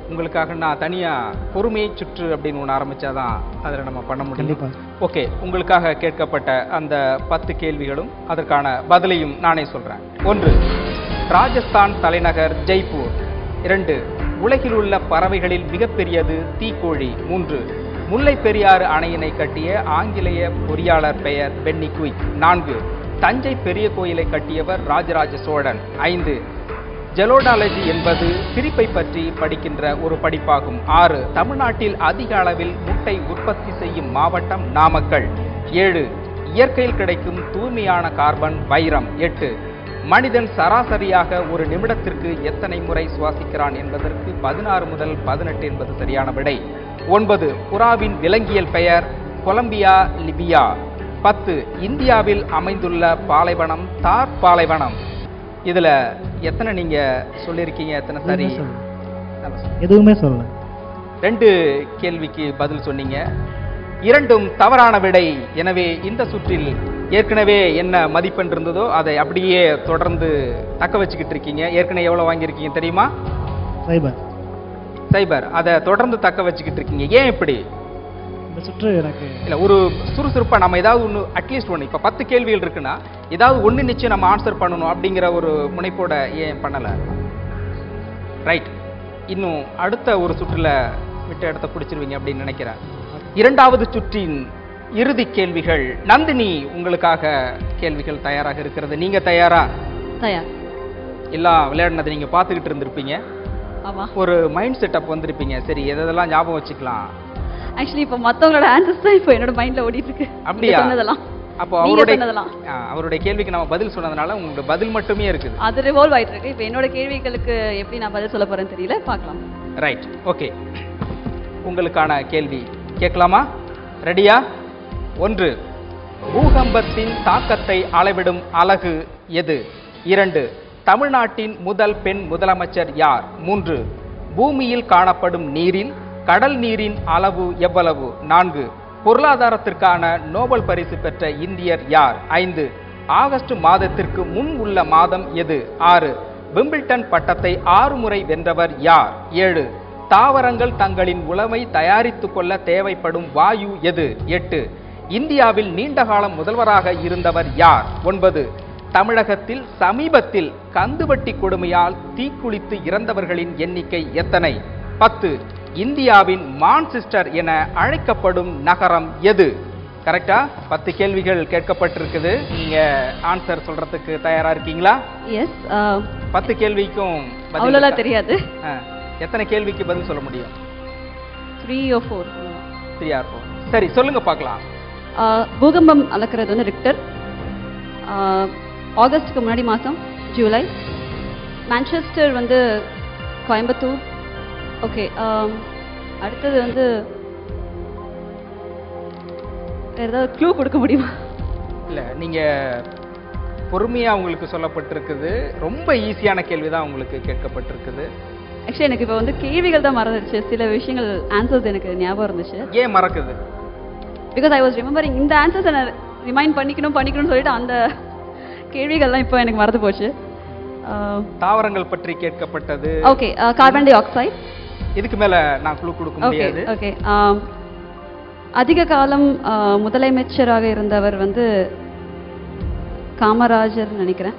உங்களுக்காக நான் தனியாக பொறுமை சுற்று அப்படின்னு ஒன்று ஆரம்பிச்சாதான் அதில் நம்ம பண்ண முடியும். ஓகே உங்களுக்காக கேட்கப்பட்ட அந்த பத்து கேள்விகளும் அதற்கான பதிலையும் நானே சொல்றேன். ஒன்று ராஜஸ்தான் தலைநகர் ஜெய்ப்பூர். இரண்டு உலகில் உள்ள பறவைகளில் மிகப்பெரியது தீக்கோழி. மூன்று. முல்லை பெரியாறு அணையினை கட்டிய ஆங்கிலேய பொறியாளர் பெயர் பென்னி குயிக். நான்கு. தஞ்சை பெரிய கோயிலை கட்டியவர் ராஜராஜ சோழன். ஐந்து. ஜெலோடாலஜி என்பது சிரிப்பை பற்றி படிக்கின்ற ஒரு படிப்பாகும். ஆறு. தமிழ்நாட்டில் அதிக அளவில் முட்டை உற்பத்தி செய்யும் மாவட்டம் நாமக்கல். ஏழு. இயற்கையில் கிடைக்கும் தூய்மையான கார்பன் வைரம். எட்டு. மனிதன் சராசரியாக ஒரு நிமிடத்திற்கு எத்தனை முறை சுவாசிக்கிறான் என்பதற்கு பதினாறு முதல் பதினெட்டு என்பது சரியான விடை. ஒன்பது புறாவின் விலங்கியல் பெயர் கொலம்பியா லிபியா. பத்து இந்தியாவில் அமைந்துள்ள பாலைவனம் தார் பாலைவனம். இதுல எத்தனை நீங்க சொல்லியிருக்கீங்க? எத்தனை சரி எதுவுமே சொல்லல. ரெண்டு கேள்விக்கு பதில் சொன்னீங்க. இரண்டும் தவறான விடை. எனவே இந்த சுற்றில் ஏற்கனவே என்ன மதிப்பெண் இருந்ததோ அதை அப்படியே தொடர்ந்து தக்க வச்சுக்கிட்டு இருக்கீங்க. ஏற்கனவே எவ்வளவு வாங்கியிருக்கீங்க தெரியுமா? சைபர். சைபர். அதை தொடர்ந்து தக்க வச்சுக்கிட்டு இருக்கீங்க. ஏன் இப்படி? இந்த சுற்று எனக்கு இல்ல ஒரு சுறுசுறுப்பா நம்ம ஏதாவது ஒன்று அட்லீஸ்ட் ஒன்று இப்போ பத்து கேள்விகள் இருக்குன்னா ஏதாவது ஒன்று நிச்சயம் நம்ம ஆன்சர் பண்ணணும் அப்படிங்கிற ஒரு முனைப்போட ஏன் பண்ணல? ரைட் இன்னும் அடுத்த ஒரு சுற்றுல விட்ட இடத்த பிடிச்சிருவீங்க அப்படின்னு நினைக்கிறேன். இரண்டாவது சுற்றின் இறுதி கேள்விகள். நந்தினி உங்களுக்காக கேள்விகள் தயாராக இருக்கிறது. நீங்க தயாரா? தயார். எல்லாம் விளையாடினதை நீங்க பார்த்துக்கிட்டு இருந்திருப்பீங்க. ஆமா. ஒரு மைண்ட் செட்டப் வந்திருப்பீங்க. சரி எதெல்லாம் ஞாபகம் வச்சுக்கலாம்? ஆக்சுவலி இப்போ மத்தவங்களோட ஆன்சர்ஸ் தான் இப்போ என்னோட மைண்ட்ல ஓடிட்டு இருக்கு அப்படியா? அப்போ அவருடைய அவருடைய கேள்விக்கு நம்ம பதில் சொன்னதுனால உங்களுக்கு பதில் மட்டுமே இருக்குது. அது ரிவால்வ் ஆயிட்டு இருக்கு. இப்போ என்னோட கேள்விகளுக்கு எப்படி நான் பதில் சொல்ல போறேன்னு தெரியல. பார்க்கலாம். ரைட் ஓகே உங்களுக்கான கேள்வி. கேட்கலாமா? ரெடியா ஒன்று. பூகம்பத்தின் தாக்கத்தை அளவிடும் அலகு எது? இரண்டு. தமிழ்நாட்டின் முதல் பெண் முதலமைச்சர் யார்? மூன்று. பூமியில் காணப்படும் நீரில் கடல் நீரின் அளவு எவ்வளவு? நான்கு. பொருளாதாரத்திற்கான நோபல் பரிசு பெற்ற இந்தியர் யார்? ஐந்து. ஆகஸ்ட் மாதத்திற்கு முன் உள்ள மாதம் எது? ஆறு. விம்பிள்டன் பட்டத்தை ஆறு முறை வென்றவர் யார்? ஏழு. தாவரங்கள் தங்களின் உணவை தயாரித்துக் கொள்ள தேவைப்படும் வாயு எது? எட்டு. இந்தியாவில் நீண்டகாலம் முதல்வராக இருந்தவர் யார்? ஒன்பது. தமிழகத்தில் சமீபத்தில் கந்துவட்டி கொடுமையால் தீக்குளித்து இறந்தவர்களின் எண்ணிக்கை எத்தனை? பத்து. இந்தியாவின் மான்சிஸ்டர் என அழைக்கப்படும் நகரம் எது? கரெக்டா? பத்து கேள்விகள் கேட்கப்பட்டிருக்குது. நீங்க ஆன்சர் சொல்றதுக்கு தயாரா இருக்கீங்களா? எஸ் பத்து கேள்விக்கும் அவ்வளோலாம்? தெரியாது. எத்தனை கேள்விக்கு பதில் சொல்ல முடியும்? Three or four three or four சரி சொல்லுங்க பார்க்கலாம். பூகம்பம் அளக்கிறது வந்து ரிக்டர் ஆஹ், ஆகஸ்ட்டுக்கு முன்னாடி மாதம் ஜூலை மான்செஸ்டர் வந்து கோயம்புத்தூர் ஓகே அடுத்தது வந்து வேற ஏதாவது க்ளூ கொடுக்க முடியுமா? இல்லை நீங்கள் பொறுமையாக உங்களுக்கு சொல்லப்பட்டிருக்குது. ரொம்ப ஈஸியான கேள்வி தான் உங்களுக்கு கேட்கப்பட்டிருக்குது. ஆக்சுவலி எனக்கு இப்போ வந்து கேள்விகள் தான் மறந்துடுச்சு. சில விஷயங்கள் ஆன்சர்ஸ் எனக்கு ஞாபகம் இருந்துச்சு. ஏன் மறக்குது? பிகாஸ் ஐ வாஸ் ரிமெம்பரிங் இந்த ஆன்சர்ஸை நான் ரிமைண்ட் பண்ணிக்கணும் பண்ணிக்கணும்னு சொல்லிட்டு அந்த கேள்விகள்லாம் இப்போ எனக்கு மறந்து போச்சு. தாவரங்கள் பற்றி கேட்கப்பட்டது. ஓகே கார்பன் டை ஆக்சைடு இதுக்கு மேலே நான் குழு கொடுக்க முடியாது. ஓகே அதிக காலம் ஆ, முதலமைச்சராக இருந்தவர் வந்து காமராஜர் நினைக்கிறேன்.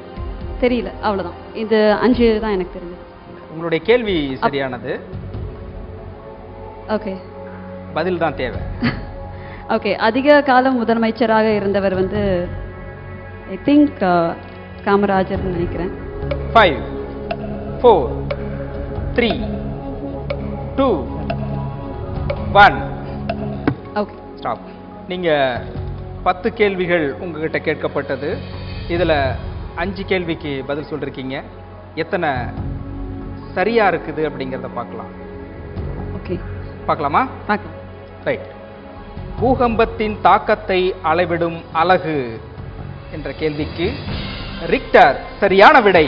தெரியல அவ்வளவுதான். இது அஞ்சு தான் எனக்கு தெரிஞ்சது. உங்களுடைய கேள்வி சரியானது. ஓகே பதில் தான் தேவை. ஓகே அதிக காலம் முதலமைச்சராக இருந்தவர் வந்து ஐ திங்க் காமராஜர் நினைக்கிறேன். Five four three two one okay stop நீங்கள் பத்து கேள்விகள் உங்ககிட்ட கேட்கப்பட்டது. இதில் அஞ்சு கேள்விக்கு பதில் சொல்லிருக்கீங்க. எத்தனை சரியா இருக்குது அப்படிங்கிறத பார்க்கலாம். ஓகே பார்க்கலாமா? ரைட் பூகம்பத்தின் தாக்கத்தை அளவிடும் அலகு என்ற கேள்விக்கு ரிக்டர் சரியான விடை.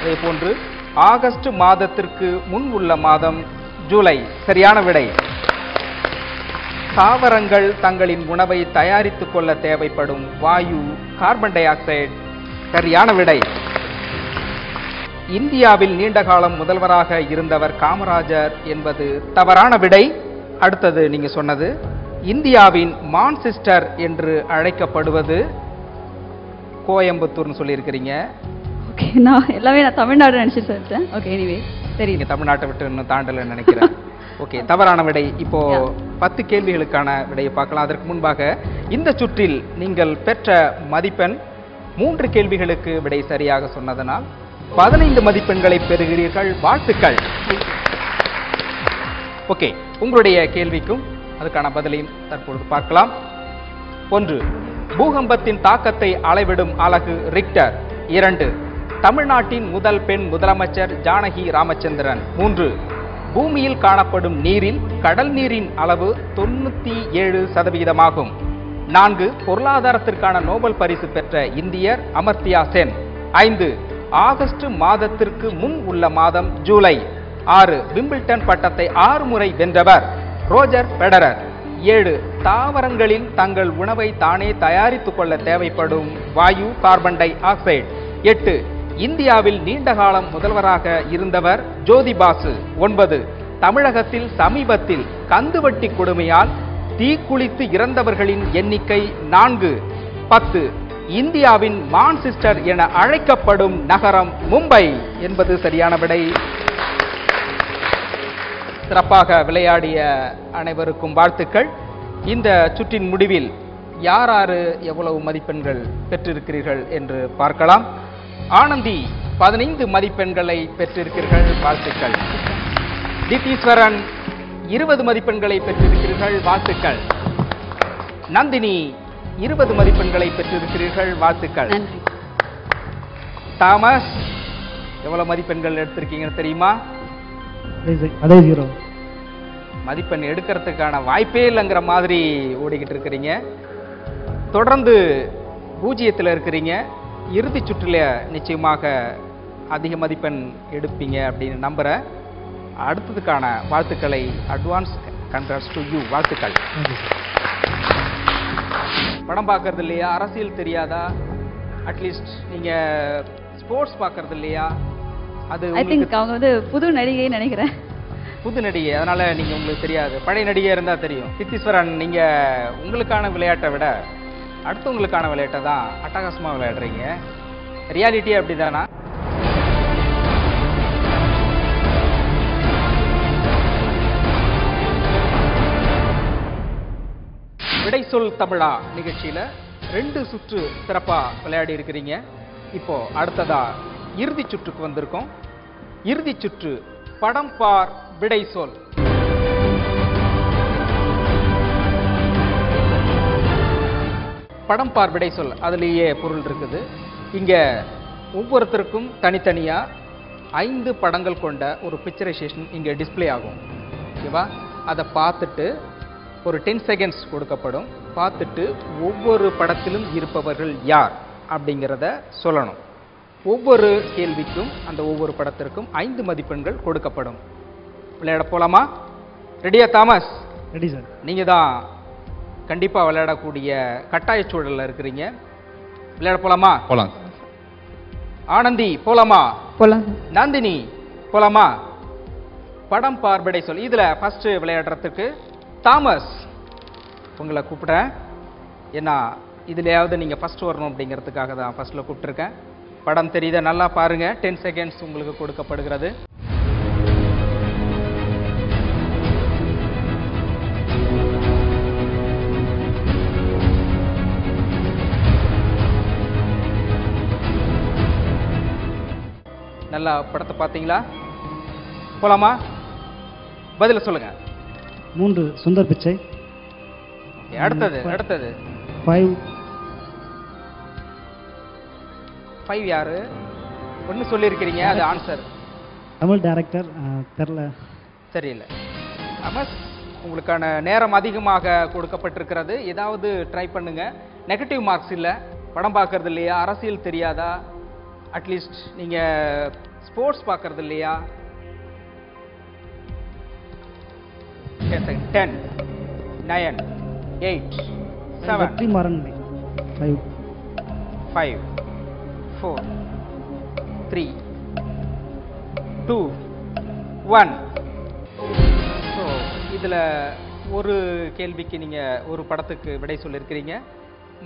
அதே போன்று ஆகஸ்ட் மாதத்திற்கு முன் உள்ள மாதம் ஜூலை சரியான விடை. தாவரங்கள் தங்களின் உணவை தயாரித்துக் கொள்ள தேவைப்படும் வாயு கார்பன் டை ஆக்சைடு சரியான விடை. இந்தியாவில் நீண்ட காலம் முதல்வராக இருந்தவர் காமராஜர் என்பது தவறான விடை. அடுத்தது நீங்க சொன்னது இந்தியாவின் மான்சிஸ்டர் என்று அழைக்கப்படுவது கோயம்புத்தூர்னு சொல்லியிருக்கிறீங்க. ஓகே நான் எல்லாமே நான் தமிழ்நாடு நினச்சி சொல்லிட்டேன் ஓகே எனிவே நீங்க தெரியல தமிழ்நாட்டை விட்டு இன்னும் தாண்டலன்னு நினைக்கிறேன். ஓகே தவறான விடை. இப்போ. பத்து கேள்விகளுக்கான விடையை பார்க்கலாம். அதற்கு முன்பாக இந்த சுற்றில் நீங்கள் பெற்ற மதிப்பெண் மூன்று கேள்விகளுக்கு விடை சரியாக சொன்னதனால் பதினைந்து மதிப்பெண்களை பெறுகிறீர்கள். வாழ்த்துக்கள். ஓகே உங்களுடைய கேள்விக்கும் அதுக்கான பதிலையும் தற்பொழுது பார்க்கலாம். ஒன்று பூகம்பத்தின் தாக்கத்தை அளவிடும் அலகு ரிக்டர் இரண்டு தமிழ்நாட்டின் முதல் பெண் முதலமைச்சர் ஜானகி ராமச்சந்திரன். மூன்று பூமியில் காணப்படும் நீரில் கடல் நீரின் அளவு தொண்ணூத்தி ஏழு சதவிகிதமாகும் நான்கு பொருளாதாரத்திற்கான நோபல் பரிசு பெற்ற இந்தியர் அமர்த்தியா சென் ஐந்து ஆகஸ்ட் மாதத்திற்கு முன் உள்ள மாதம் ஜூலை. ஆறு விம்பிள்டன் பட்டத்தை ஆறு முறை வென்றவர் ரோஜர் பெடரர் ஏழு தாவரங்களில் தங்கள் உணவை தானே தயாரித்துக் கொள்ள தேவைப்படும் வாயு கார்பன் டை ஆக்சைடு. எட்டு இந்தியாவில் நீண்ட காலம் முதல்வராக இருந்தவர் ஜோதிபாசு. ஒன்பது தமிழகத்தில் சமீபத்தில் கந்துவட்டி கொடுமையால் தீக்குளித்து இறந்தவர்களின் எண்ணிக்கை நான்கு. பத்து இந்தியாவின் மான்சிஸ்டர் என அழைக்கப்படும் நகரம் மும்பை என்பது சரியான விடை. சிறப்பாக விளையாடிய அனைவருக்கும் வாழ்த்துக்கள். இந்த சுற்றின் முடிவில் யார் யாரு எவ்வளவு மதிப்பெண்கள் பெற்றிருக்கிறீர்கள் என்று பார்க்கலாம். ஆனந்தி பதினைந்து மதிப்பெண்களை பெற்றிருக்கிறீர்கள் வாழ்த்துக்கள். தீபீஸ்வரன் இருபது மதிப்பெண்களை பெற்றிருக்கிறீர்கள் வாழ்த்துக்கள். நந்தினி இருபது மதிப்பெண்களை பெற்றிருக்கிறீர்கள். வாழ்த்துக்கள். தாமஸ் எவ்வளவு மதிப்பெண்கள் எடுத்திருக்கீங்கன்னு தெரியுமா? அதே ஜீரோ மதிப்பெண் எடுக்கிறதுக்கான வாய்ப்பே இல்லைங்கிற மாதிரி ஓடிக்கிட்டு இருக்கிறீங்க. தொடர்ந்து பூஜ்ஜியத்தில் இருக்கிறீங்க. இறுதி சுற்றில் நிச்சயமாக அதிக மதிப்பெண் எடுப்பீங்க அப்படின்னு நம்புகிறேன் அடுத்ததுக்கான வாழ்த்துக்களை அட்வான்ஸ் கண்ட்ராஸ் டு யூ வாழ்த்துக்கள். படம் பார்க்கறது இல்லையா? அரசியல் தெரியாதா? அட்லீஸ்ட் நீங்கள் ஸ்போர்ட்ஸ் பார்க்கறது இல்லையா? அது ஐ திங்க் அவங்க வந்து புது நடிகை நினைக்கிறேன். புது நடிகை. அதனால நீங்க உங்களுக்கு தெரியாது. பழைய நடிகை இருந்தா தெரியும். சித்தீஸ்வரன் நீங்க உங்களுக்கான விளையாட்டை விட அடுத்தவங்களுக்கான விளையாட்டை தான் அட்டகாசமா விளையாடுறீங்க. ரியாலிட்டியே அப்படிதானா? சொல் தமிழா நிகழ்ச்சியில ரெண்டு சுற்று சிறப்பா விளையாடி இருக்கிறீங்க. இப்போ அடுத்ததா இறுதி சுற்றுக்கு வந்திருக்கோம். இறுதி சுற்று படம் பார் விடை சொல். படம் பார் விடை சொல் அதுலேயே பொருள் இருக்குது. இங்க ஒவ்வொருத்தருக்கும் தனித்தனியா ஐந்து படங்கள் கொண்ட ஒரு பிக்சரைசேஷன் இங்கே டிஸ்ப்ளே ஆகும். ஓகேவா? அதை பார்த்துட்டு ஒரு டென் செகண்ட்ஸ் கொடுக்கப்படும். பார்த்துட்டு ஒவ்வொரு படத்திலும் இருப்பவர்கள் யார் அப்படிங்கிறத சொல்லணும். ஒவ்வொரு கேள்விக்கும் அந்த ஒவ்வொரு படத்திற்கும் ஐந்து மதிப்பெண்கள் கொடுக்கப்படும். விளையாட போலாமா? ரெடியா தாமஸ்? ரெடி சார் நீங்கள் தான் கண்டிப்பாக விளையாடக்கூடிய கட்டாய சூழலில் இருக்கிறீங்க. விளையாட போலாமா? போகலாம் ஆனந்தி போலாமா? போலாம். நந்தினி போலாமா? படம் பார்படை சொல். இதுல ஃபர்ஸ்ட் விளையாடுறதுக்கு தாமஸ். உங்களை கூப்பிடுறேன். ஏன்னா இதுலையாவது நீங்கள் ஃபர்ஸ்ட் வரணும் அப்படிங்கிறதுக்காக தான் ஃபஸ்ட்டில் கூப்பிட்ருக்கேன் படம் தெரியுத? நல்லா பாருங்க. டென் செகண்ட்ஸ் உங்களுக்கு கொடுக்கப்படுகிறது. நல்லா படத்தை பார்த்தீங்களா? போலாமா? பதில சொல்லுங்க. மூன்று சுந்தர் பிச்சை. Okay, அடுத்தது அடுத்தது. ஃபைவ் ஃபைவ் யாரு? ஒன்று சொல்லியிருக்கிறீங்க அது ஆன்சர் தமிழ் டைரக்டர் தெரில சரியில்லை அமஸ் உங்களுக்கான நேரம் அதிகமாக கொடுக்கப்பட்டிருக்கிறது. ஏதாவது ட்ரை பண்ணுங்க. நெகட்டிவ் மார்க்ஸ் இல்லை. படம் பார்க்கறது இல்லையா? அரசியல் தெரியாதா? அட்லீஸ்ட் நீங்க ஸ்போர்ட்ஸ் பார்க்கறது இல்லையா? Ten nine eight seven Vetri Maran five five four three two one so இதில் ஒரு கேள்விக்கு நீங்கள் ஒரு படத்துக்கு விடை சொல்லியிருக்கிறீங்க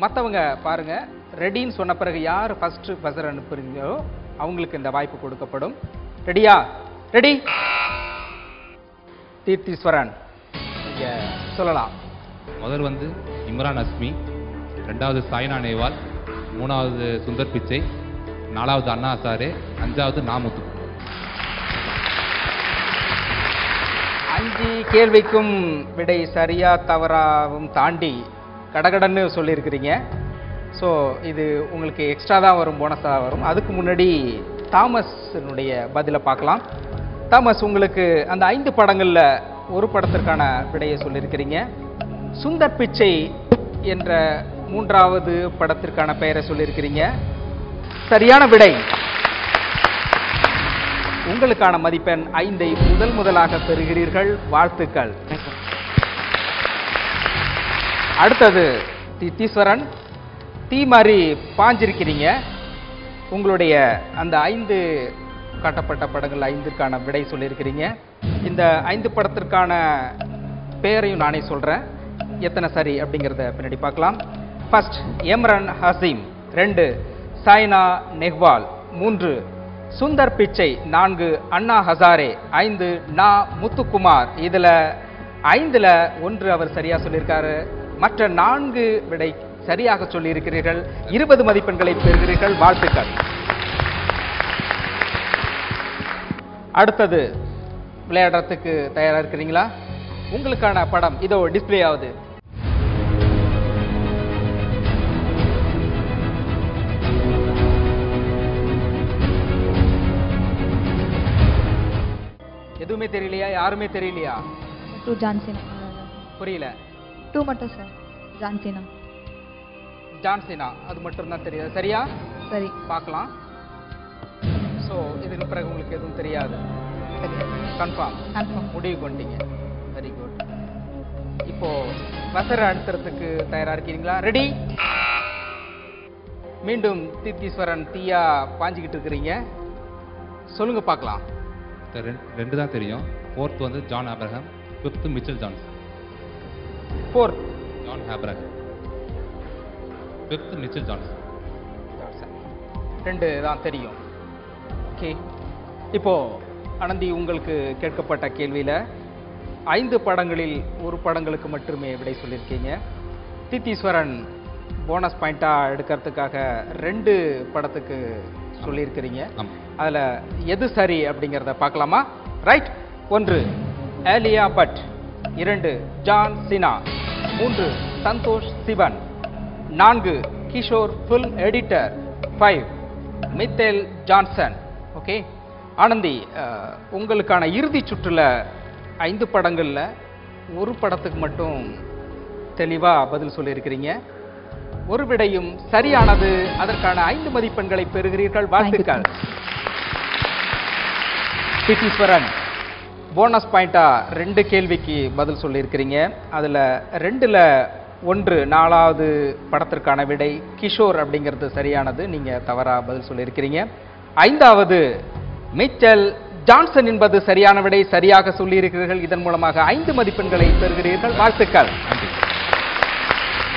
மற்றவங்க பாருங்கள் ரெடின்னு சொன்ன பிறகு யார் ஃபஸ்ட்டு பசர் அனுப்புறீங்களோ அவங்களுக்கு இந்த வாய்ப்பு கொடுக்கப்படும். ரெடியா ரெடி தீர்த்தீஸ்வரன். நீங்கள் சொல்லலாம். முதல் வந்து இம்ரான் அஸ்மி ரெண்டாவது சாய்னா நேவால் மூணாவது சுந்தர் பிச்சை நாலாவது அண்ணா சாரு அஞ்சாவது நாமுத்து அஞ்சு கேள்விக்கும் விடை சரியா தவறாவும் தாண்டி கடகடன்னு சொல்லியிருக்கிறீங்க. ஸோ இது உங்களுக்கு எக்ஸ்ட்ரா தான் வரும் போனஸாக வரும். அதுக்கு முன்னாடி தாமஸினுடைய பதிலை பார்க்கலாம். தாமஸ் உங்களுக்கு அந்த ஐந்து படங்களில் ஒரு படத்திற்கான விடையை சொல்லியிருக்கிறீங்க. சுந்தர் பிச்சை என்ற மூன்றாவது படத்திற்கான பெயரை சொல்லியிருக்கிறீங்க. சரியான விடை. உங்களுக்கான மதிப்பெண் ஐந்தை முதல் முதலாக பெறுகிறீர்கள். வாழ்த்துக்கள். அடுத்தது தீஸ்வரன். தீ மாதிரி பாஞ்சிருக்கிறீங்க. உங்களுடைய அந்த ஐந்து காட்டப்பட்ட படங்கள் ஐந்துக்கான விடை சொல்லியிருக்கிறீங்க. இந்த ஐந்து படத்திற்கான பெயரையும் நானே சொல்கிறேன் எத்தனை சரி அப்படிங்கிறத பின்னாடி பார்க்கலாம். ஃபர்ஸ்ட் எம்ரன் ஹசீம் ரெண்டு சாய்னா நெஹ்வால் மூன்று சுந்தர் பிச்சை நான்கு அண்ணா ஹசாரே ஐந்து நா முத்துக்குமார் இதில் ஐந்தில் ஒன்று அவர் சரியாக சொல்லியிருக்காரு. மற்ற நான்கு விடை சரியாக சொல்லியிருக்கிறீர்கள். இருபது மதிப்பெண்களை பெறுகிறீர்கள். வாழ்த்துக்கள். அடுத்தது விளையாடுறதுக்கு தயாராக இருக்கிறீங்களா? உங்களுக்கான படம் இதோ டிஸ்ப்ளே ஆகுது எதுவுமே தெரியலையா? யாருமே தெரியலையா? டூ ஜான்சினா புரியல. டூ மட்டும் sir John Cena John Cena அது மட்டும் தான் தெரியாது. சரியா? சரி. பார்க்கலாம். ஸோ இதுக்கு பிறகு உங்களுக்கு எதுவும் தெரியாது. கன்ஃபார்ம் கன்ஃபார்ம் முடிவு கொண்டீங்க வெரி குட் இப்போ வசர அழுத்துறதுக்கு தயாரா இருக்கீங்களா? ரெடி மீண்டும் தீர்த்தீஸ்வரன் தீயா பாஞ்சிக்கிட்டு இருக்கிறீங்க. சொல்லுங்க பார்க்கலாம். ரெண்டு ரெண்டு தான் தெரியும். ஃபோர்த் வந்து John Abraham fifth Mitchell Johns fourth John Abraham fifth Mitchell Johns ரெண்டு தான் தெரியும். ஓகே இப்போ அனந்தி உங்களுக்கு கேட்கப்பட்ட கேள்வியில ஐந்து படங்களில் ஒரு படங்களுக்கு மட்டுமே விடை சொல்லியிருக்கீங்க. தீத்தீஸ்வரன் போனஸ் பாயிண்டா எடுக்கிறதுக்காக ரெண்டு படத்துக்கு சொல்லியிருக்கிறீங்க. ஆமாம் அதுல எது சரி அப்படிங்கிறத பார்க்கலாமா? ரைட் ஒன்று ஏலியா பட் இரண்டு ஜான் சினா மூன்று சந்தோஷ் சிவன் நான்கு Kishore film editor five Mitchell Johnson okay Anandhi உங்களுக்கான இறுதி சுற்றுல ஐந்து படங்கள்ல ஒரு படத்துக்கு மட்டும் தெளிவா பதில் சொல்லியிருக்கிறீங்க. ஒரு விடையும் சரியானது. அதற்கான ஐந்து மதிப்பெண்களை பெறுகிறீர்கள். வாழ்த்துக்கள் சித்தீஸ்வரன் போனஸ் பாயிண்ட்டாக ரெண்டு கேள்விக்கு பதில் சொல்லியிருக்கிறீங்க. அதில் ரெண்டில் ஒன்று நாலாவது படத்திற்கான விடை கிஷோர் அப்படிங்கிறது சரியானது. நீங்கள் தவறாக பதில் சொல்லியிருக்கிறீங்க. ஐந்தாவது மிச்சல் ஜான்சன் என்பது சரியான விடை சரியாக சொல்லியிருக்கிறீர்கள். இதன் மூலமாக ஐந்து மதிப்பெண்களை பெறுகிறீர்கள். வாழ்த்துக்கள். நன்றி.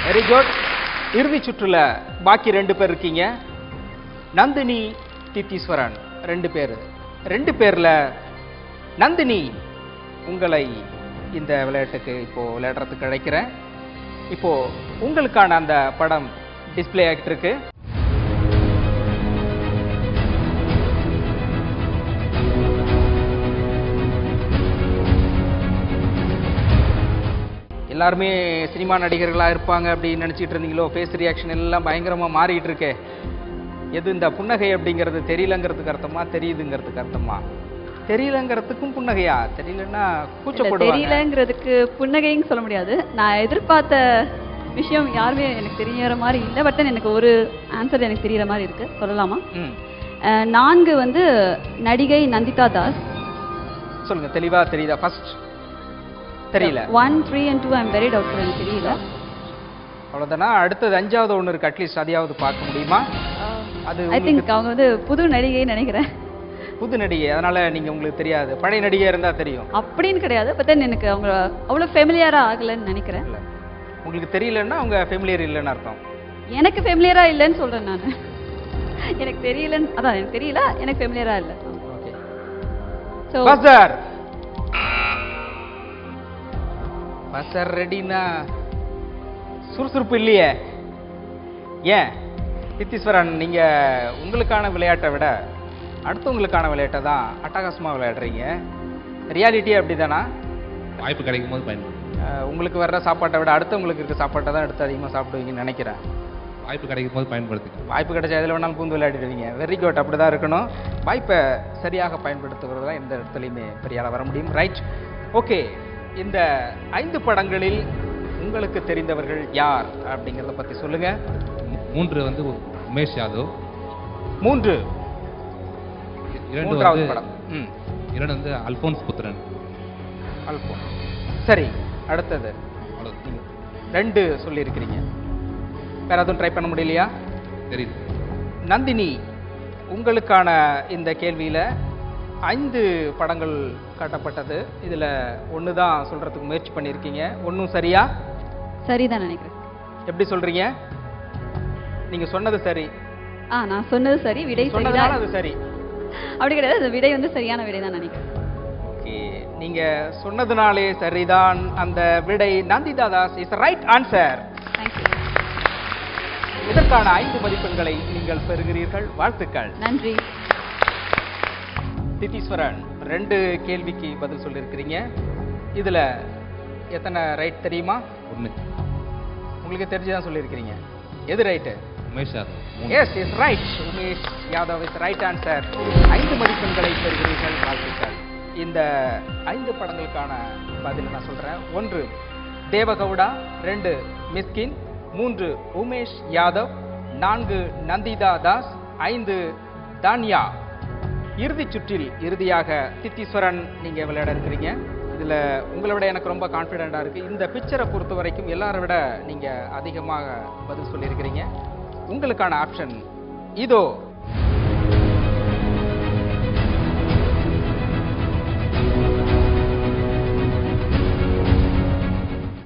வெரி குட் இறுதி சுற்றில் பாக்கி ரெண்டு பேர் இருக்கீங்க. நந்தினி தித்தீஸ்வரன். ரெண்டு பேர். ரெண்டு பேர்ல நந்தினி உங்களை இந்த விளையாட்டுக்கு இப்போ விளையாடுறதுக்கு அழைக்கிறேன். இப்போ உங்களுக்கான அந்த படம் டிஸ்பிளே ஆகிட்டு இருக்கு. எல்லாருமே சினிமா நடிகர்களாக இருப்பாங்க அப்படின்னு நினச்சிட்டு இருந்தீங்களோ? ஃபேஸ் ரியாக்ஷன் எல்லாம் பயங்கரமாக மாறிட்டு இருக்கே. எது இந்த புன்னகை அப்படிங்கிறது தெரியலங்கிறதுக்கு அர்த்தமா தெரியுதுங்கிறதுக்கு அர்த்தமா? தெரியலங்கிறதுக்கும் புன்னகையா? தெரியலன்னா கூச்சப்படுவாங்க. தெரியலங்கிறதுக்கு புன்னகைன்னு சொல்ல முடியாது. நான் எதிர்பார்த்த விஷயம் யாருமே எனக்கு தெரியற மாதிரி இல்லை பட் எனக்கு ஒரு ஆன்சர் எனக்கு தெரியற மாதிரி இருக்கு. சொல்லலாமா? நான்கு வந்து நடிகை நந்திதா தாஸ். சொல்லுங்க தெளிவா தெரியுதா? ஃபர்ஸ்ட் தெரியல. One three and two I'm very doubt எனக்கு தெரியல. அவ்வளோதானா அடுத்தது அஞ்சாவது ஒன்று இருக்கு அட்லீஸ்ட் அதையாவது பார்க்க முடியுமா? அது ஐ திங்க் அவங்க வந்து புது நடிகை நினைக்கிறேன். புது நடிகை அதனால நீங்க உங்களுக்கு தெரியாது. பழைய நடிகை இருந்தா தெரியும். அப்படின்னு கிடையாது பட் தென் எனக்கு அவங்க அவ்வளோ ஃபெமிலியரா ஆகலைன்னு நினைக்கிறேன். உங்களுக்கு தெரியலன்னா அவங்க ஃபெமிலியர் இல்லைன்னு அர்த்தம். எனக்கு ஃபெமிலியரா இல்லைன்னு சொல்றேன் நான். எனக்கு தெரியலன்னு அதான் எனக்கு தெரியல எனக்கு ஃபெமிலியரா இல்லை. ஓகே ஸோ பசர் ரெடினா சுறுசுறுப்பு இல்லையே. ஏன்? நித்தீஸ்வரன் நீங்க உங்களுக்கான விளையாட்டை விட அடுத்தவங்களுக்கான விளையாட்டை தான் அட்டகாசமா விளையாடுறீங்க. ரியாலிட்டி அப்படிதானா? வாய்ப்பு கிடைக்கும் போது பயன்படும். அஹ் உங்களுக்கு வர்ற சாப்பாட்டை விட அடுத்தவங்களுக்கு இருக்க சாப்பாட்டை தான் எடுத்து அதிகமாக சாப்பிடுவீங்கன்னு நினைக்கிறேன். வாய்ப்பு கிடைக்கும் போது பயன்படுத்திக்கலாம். வாய்ப்பு கிடைச்சா எதில் வேணாலும் பூந்து விளையாடிடுவீங்க. வெரி குட் அப்படி தான் இருக்கணும். வாய்ப்பை சரியாக பயன்படுத்துவது தான் எந்த இடத்துலையுமே பெரிய ஆளா வர முடியும். ரைட் ஓகே இந்த ஐந்து படங்களில் உங்களுக்கு தெரிந்தவர்கள் யார் அப்படிங்கிறத பற்றி சொல்லுங்க. மூ- மூன்று வந்து உமேஷ் யாதவ். மூன்று. இ- இரண்டு மூன்றாவது வந்து படம். ம். இரண்டு வந்து அல்போன்ஸ் புத்திரன். அல்போன். சரி அடுத்தது. ரெண்டு சொல்லியிருக்கிறீங்க. வேற எதுவும் ட்ரை பண்ண முடியலையா? தெரியுது. நந்தினி உங்களுக்கான இந்த கேள்வியில் ஐந்து படங்கள் காட்டப்பட்டது. இதில் ஒன்று தான் சொல்கிறதுக்கு முயற்சி பண்ணியிருக்கீங்க. ஒன்றும் சரியா? சரிதான் நினைக்கிறேன். எப்படி சொல்கிறீங்க நீங்கள் சொன்னது சரி. ஆ நான் சொன்னது சரி விடை சொன்னதுனால அது சரி. அப்படி கிடையாது அந்த விடை வந்து சரியான விடை தான் நினைக்கிறேன். ஓகே நீங்கள் சொன்னதுனாலே சரிதான். அந்த விடை Nandita Das is right answer. இதற்கான ஐந்து மதிப்பெண்களை நீங்கள் பெறுகிறீர்கள். வாழ்த்துக்கள். நன்றி. தித்தீஸ்வரன் ரெண்டு கேள்விக்கு பதில் சொல்லியிருக்கிறீங்க இதில் எத்தனை ரைட் தெரியுமா? ஒன்று உங்களுக்கு தெரிஞ்சுதான் சொல்லியிருக்கிறீங்க எது right Umesh Yadav. Yes is right Umesh Yadav is right answer ஐந்து மதிப்பெண்களை பெறுகிறீர்கள் வாழ்த்துக்கள். இந்த ஐந்து படங்களுக்கான பதில் நான் சொல்றேன். ஒன்று தேவகவுடா. ரெண்டு மிஸ்கின். மூன்று உமேஷ் யாதவ். நான்கு நந்திதா தாஸ். ஐந்து தான்யா. இறுதிச் சுற்றில் இறுதியாக தித்தீஸ்வரன் நீங்க விளையாட இருக்கிறீங்க. இதுல உங்களை விட எனக்கு ரொம்ப கான்ஃபிடென்ட்டா இருக்கு. இந்த பிக்சரை பொறுத்த வரைக்கும் எல்லாரை விட நீங்க அதிகமாக பதில் சொல்லியிருக்கிறீங்க. உங்களுக்கான ஆப்ஷன். இதோ.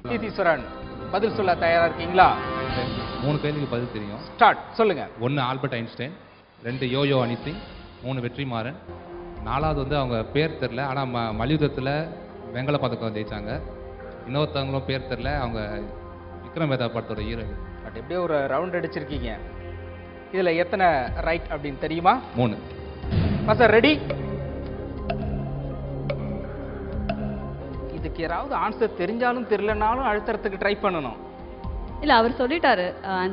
தீதீஸ்வரன் பதில் சொல்ல தயாரா இருக்கீங்களா? மூணு கேள்விக்கு பதில் தெரியும். ஸ்டார்ட் சொல்லுங்க. ஒன்று ஆல்பர்ட் ஐன்ஸ்டைன் ரெண்டு யோயோ அனிசிங் மூணு வெற்றிமாறன். நாலாவது வந்து அவங்க பேர் தெரில ஆனால் ம மல்யுத்தத்தில் வெங்கல பதக்கம் ஜெயிச்சாங்க. இன்னொருத்தவங்களும் பேர் தெரில அவங்க விக்ரம் வேதா படத்தோட ஹீரோ பட் எப்படியோ ஒரு ரவுண்ட் அடிச்சிருக்கீங்க. இதுல எத்தனை ரைட் அப்படின்னு தெரியுமா? மூணு. சார் ரெடி இதுக்கு யாராவது ஆன்சர் தெரிஞ்சாலும் தெரியலனாலும் அழுத்தறதுக்கு ட்ரை பண்ணணும். இல்ல அவர் சொல்லிட்டாரு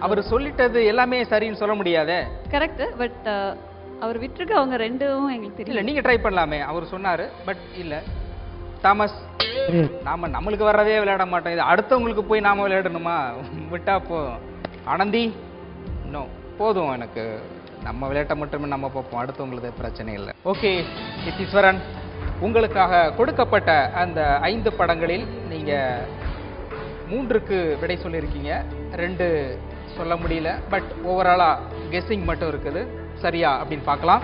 அவர் சொல்லிட்டது எல்லாமே சரின்னு சொல்ல முடியாதே? கரெக்ட் பட் அவர் விட்டுருக்கு அவங்க ரெண்டும் எங்களுக்கு இல்ல தெரியல நீங்க ட்ரை பண்ணலாமே. அவர் சொன்னாரு பட் இல்ல. தாமஸ் நாம நம்மளுக்கு வர்றதே விளையாட மாட்டோம். இது அடுத்தவங்களுக்கு போய் நாம விளையாடணுமா? விட்டா போ. ஆனந்தி நோ போதும் எனக்கு. நம்ம விளையாட்டை மட்டுமே நம்ம பார்ப்போம். அடுத்தவங்களுக்கு பிரச்சனை இல்லை. ஓகே நித்தீஸ்வரன் உங்களுக்காக கொடுக்கப்பட்ட அந்த ஐந்து படங்களில் நீங்க மூன்றுக்கு விடை சொல்லியிருக்கீங்க. ரெண்டு சொல்ல முடியல பட் ஓவராலா கெஸ்ஸிங் மட்டும் இருக்குது. சரியா அப்படின்னு பார்க்கலாம்.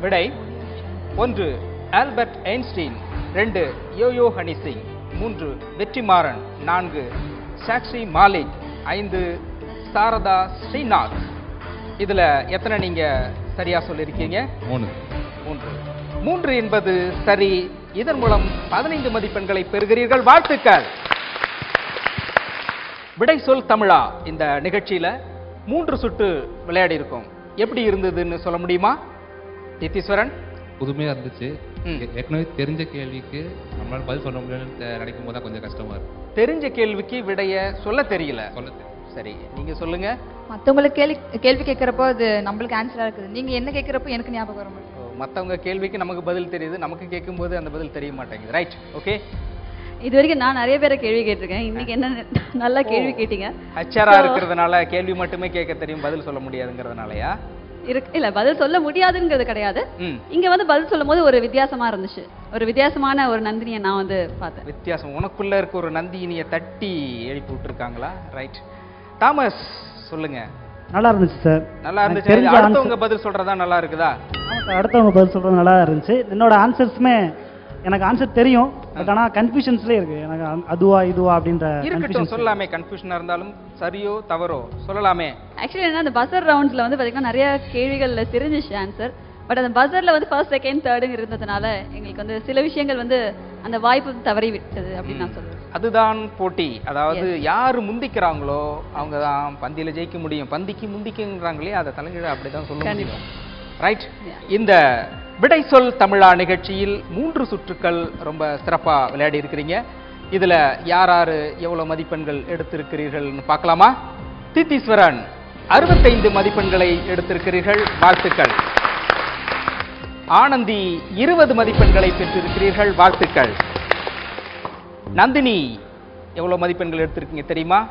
விடை ஒன்று. ஆல்பர்ட் ஐன்ஸ்டீன் ரெண்டு யோயோ ஹனி சிங் மூன்று வெற்றிமாறன் நான்கு சாக்ஷி மாலிக் ஐந்து சாரதா ஸ்ரீநாத். இதுல எத்தனை நீங்க சரியா சொல்லியிருக்கீங்க? மூணு. மூன்று. மூன்று என்பது சரி இதன் மூலம் பதினைந்து மதிப்பெண்களை பெறுகிறீர்கள். வாழ்த்துக்கள். விடை சொல் தமிழா இந்த நிகழ்ச்சியில மூன்று சுட்டு விளையாடி இருக்கோம். எப்படி இருந்ததுன்னு சொல்ல முடியுமா? நித்தீஸ்வரன் புதுமையா இருந்துச்சு. ஏற்கனவே தெரிஞ்ச கேள்விக்கு நம்மளால பதில் சொல்ல முடியலன்னு நினைக்கும் போது தான் கொஞ்சம் கஷ்டமா இருக்கு. தெரிஞ்ச கேள்விக்கு விடைய சொல்ல தெரியல. சொல்ல. சரி நீங்க சொல்லுங்க. மற்றவங்களுக்கு கேள்வி கேள்வி கேட்குறப்போ அது நம்மளுக்கு ஆன்சராக இருக்குது. நீங்கள் என்ன கேட்குறப்போ எனக்கு ஞாபகம் வர மாட்டேங்குது. கேள்விக்கு நமக்கு பதில் தெரியுது. நமக்கு கேட்கும்போது அந்த பதில் தெரிய மாட்டேங்குது. ரைட் ஓகே இது வரைக்கும் நான் நிறைய பேரை கேள்வி கேட்டிருக்கேன். இன்னைக்கு என்ன நல்லா கேள்வி கேட்டீங்க. ஹச்ஆரா So- இருக்கிறதுனால கேள்வி மட்டுமே கேட்க தெரியும் பதில் சொல்ல முடியாதுங்கிறதுனாலயா? இருக்கு. இல்ல பதில் சொல்ல முடியாதுங்கிறது கிடையாது. இங்க வந்து பதில் சொல்லும் போது ஒரு வித்தியாசமா இருந்துச்சு. ஒரு வித்தியாசமான ஒரு நந்தினியை நான் வந்து பார்த்தேன். வித்தியாசம். உனக்குள்ள இருக்க ஒரு நந்தினியை தட்டி எழுப்பி விட்டுருக்காங்களா? ரைட் தாமஸ் சொல்லுங்க. நல்லா இருந்துச்சு சார் நல்லா இருந்துச்சு. தெரிஞ்ச அடுத்தவங்க பதில் சொல்றதா நல்லா இருக்குதா? அடுத்தவங்க பதில் சொல்கிறது நல்லா இருந்துச்சு. என்னோட ஆன்சர்ஸுமே எனக்கு ஆன்சர் தெரியும் பட் ஆனால் கன்ஃபியூஷன்ஸ்லேயே இருக்கு. எனக்கு அதுவா இதுவா அப்படின்ற இருக்கட்டும். சொல்லலாமே கன்ஃபியூஷனா இருந்தாலும் சரியோ தவறோ? சொல்லலாமே. ஆக்சுவலி என்ன அந்த பசர் ரவுண்ட்ஸ்ல வந்து பாத்தீங்கன்னா நிறைய கேள்விகள்ல தெரிஞ்சிச்சு ஆன்சர் பட் அந்த பசர்ல வந்து ஃபர்ஸ்ட் செகண்ட் தேர்டுங்க இருந்ததுனால எங்களுக்கு வந்து சில விஷயங்கள் வந்து அந்த வாய்ப்பு தவறி விட்டது அப்படின்னு நான் சொல்லுவேன் அதுதான் போட்டி. அதாவது யாரு முந்திக்கிறாங்களோ அவங்க தான் பந்தியில ஜெயிக்க முடியும். பந்திக்கு முந்திக்குங்கிறாங்களே அதை தலைகீழ அப்படிதான் சொல்ல கண்டிப்பா. முடியும். ரைட் இந்த விடை சொல் தமிழா நிகழ்ச்சியில் மூன்று சுற்றுக்கள் ரொம்ப சிறப்பா விளையாடி இருக்கிறீங்க. இதுல யார் யாரு எவ்வளவு மதிப்பெண்கள் எடுத்திருக்கிறீர்கள்னு பார்க்கலாமா? தீத்தீஸ்வரன் அறுபத்தைந்து மதிப்பெண்களை எடுத்திருக்கிறீர்கள். வாழ்த்துக்கள். ஆனந்தி இருபது மதிப்பெண்களை பெற்றிருக்கிறீர்கள். வாழ்த்துக்கள். நந்தினி எவ்வளவு மதிப்பெண்கள் எடுத்திருக்கீங்க தெரியுமா?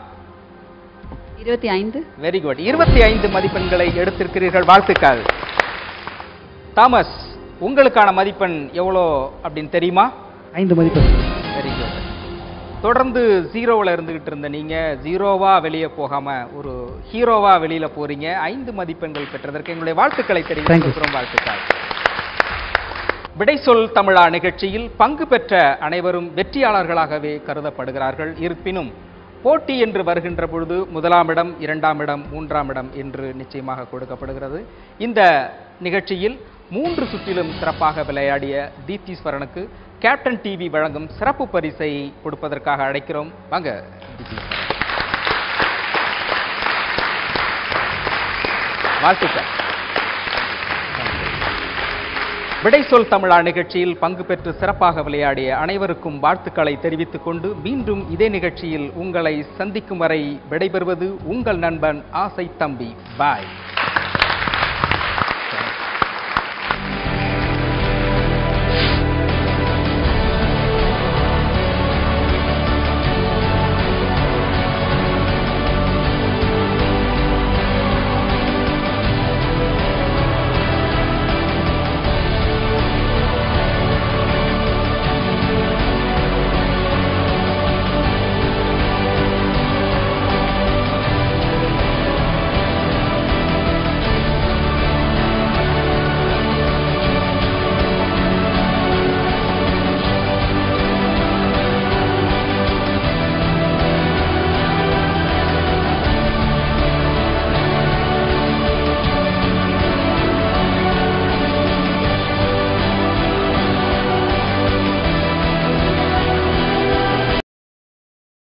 இருபத்தி ஐந்து வெரி குட் இருபத்தி ஐந்து மதிப்பெண்களை எடுத்திருக்கிறீர்கள். வாழ்த்துக்கள். தாமஸ் உங்களுக்கான மதிப்பெண் எவ்வளோ அப்படின்னு தெரியுமா? ஐந்து மதிப்பு வெரி குட் தொடர்ந்து ஜீரோவில் இருந்துகிட்டு இருந்த நீங்க ஜீரோவா வெளியே போகாம ஒரு ஹீரோவா வெளியில போறீங்க. ஐந்து மதிப்பெண்கள் பெற்றதற்கு எங்களுடைய வாழ்த்துக்களை. தெரிவிக்கிறோம் வாழ்த்துக்கள். விடை சொல் தமிழா நிகழ்ச்சியில் பங்கு பெற்ற அனைவரும் வெற்றியாளர்களாகவே கருதப்படுகிறார்கள். இருப்பினும் போட்டி என்று வருகின்ற பொழுது முதலாம் இடம் இரண்டாம் இடம் மூன்றாம் இடம் என்று நிச்சயமாக கொடுக்கப்படுகிறது. இந்த நிகழ்ச்சியில் மூன்று சுற்றிலும் சிறப்பாக விளையாடிய தீப்தீஸ்வரனுக்கு கேப்டன் டிவி வழங்கும் சிறப்பு பரிசை கொடுப்பதற்காக அழைக்கிறோம். வாங்க வாழ்த்துக்கள். விடை சொல் தமிழா நிகழ்ச்சியில் பங்கு பெற்று சிறப்பாக விளையாடிய அனைவருக்கும் வாழ்த்துக்களை தெரிவித்துக் கொண்டு மீண்டும் இதே நிகழ்ச்சியில் உங்களை சந்திக்கும் வரை விடைபெறுவது உங்கள் நண்பன் ஆசை தம்பி. பாய்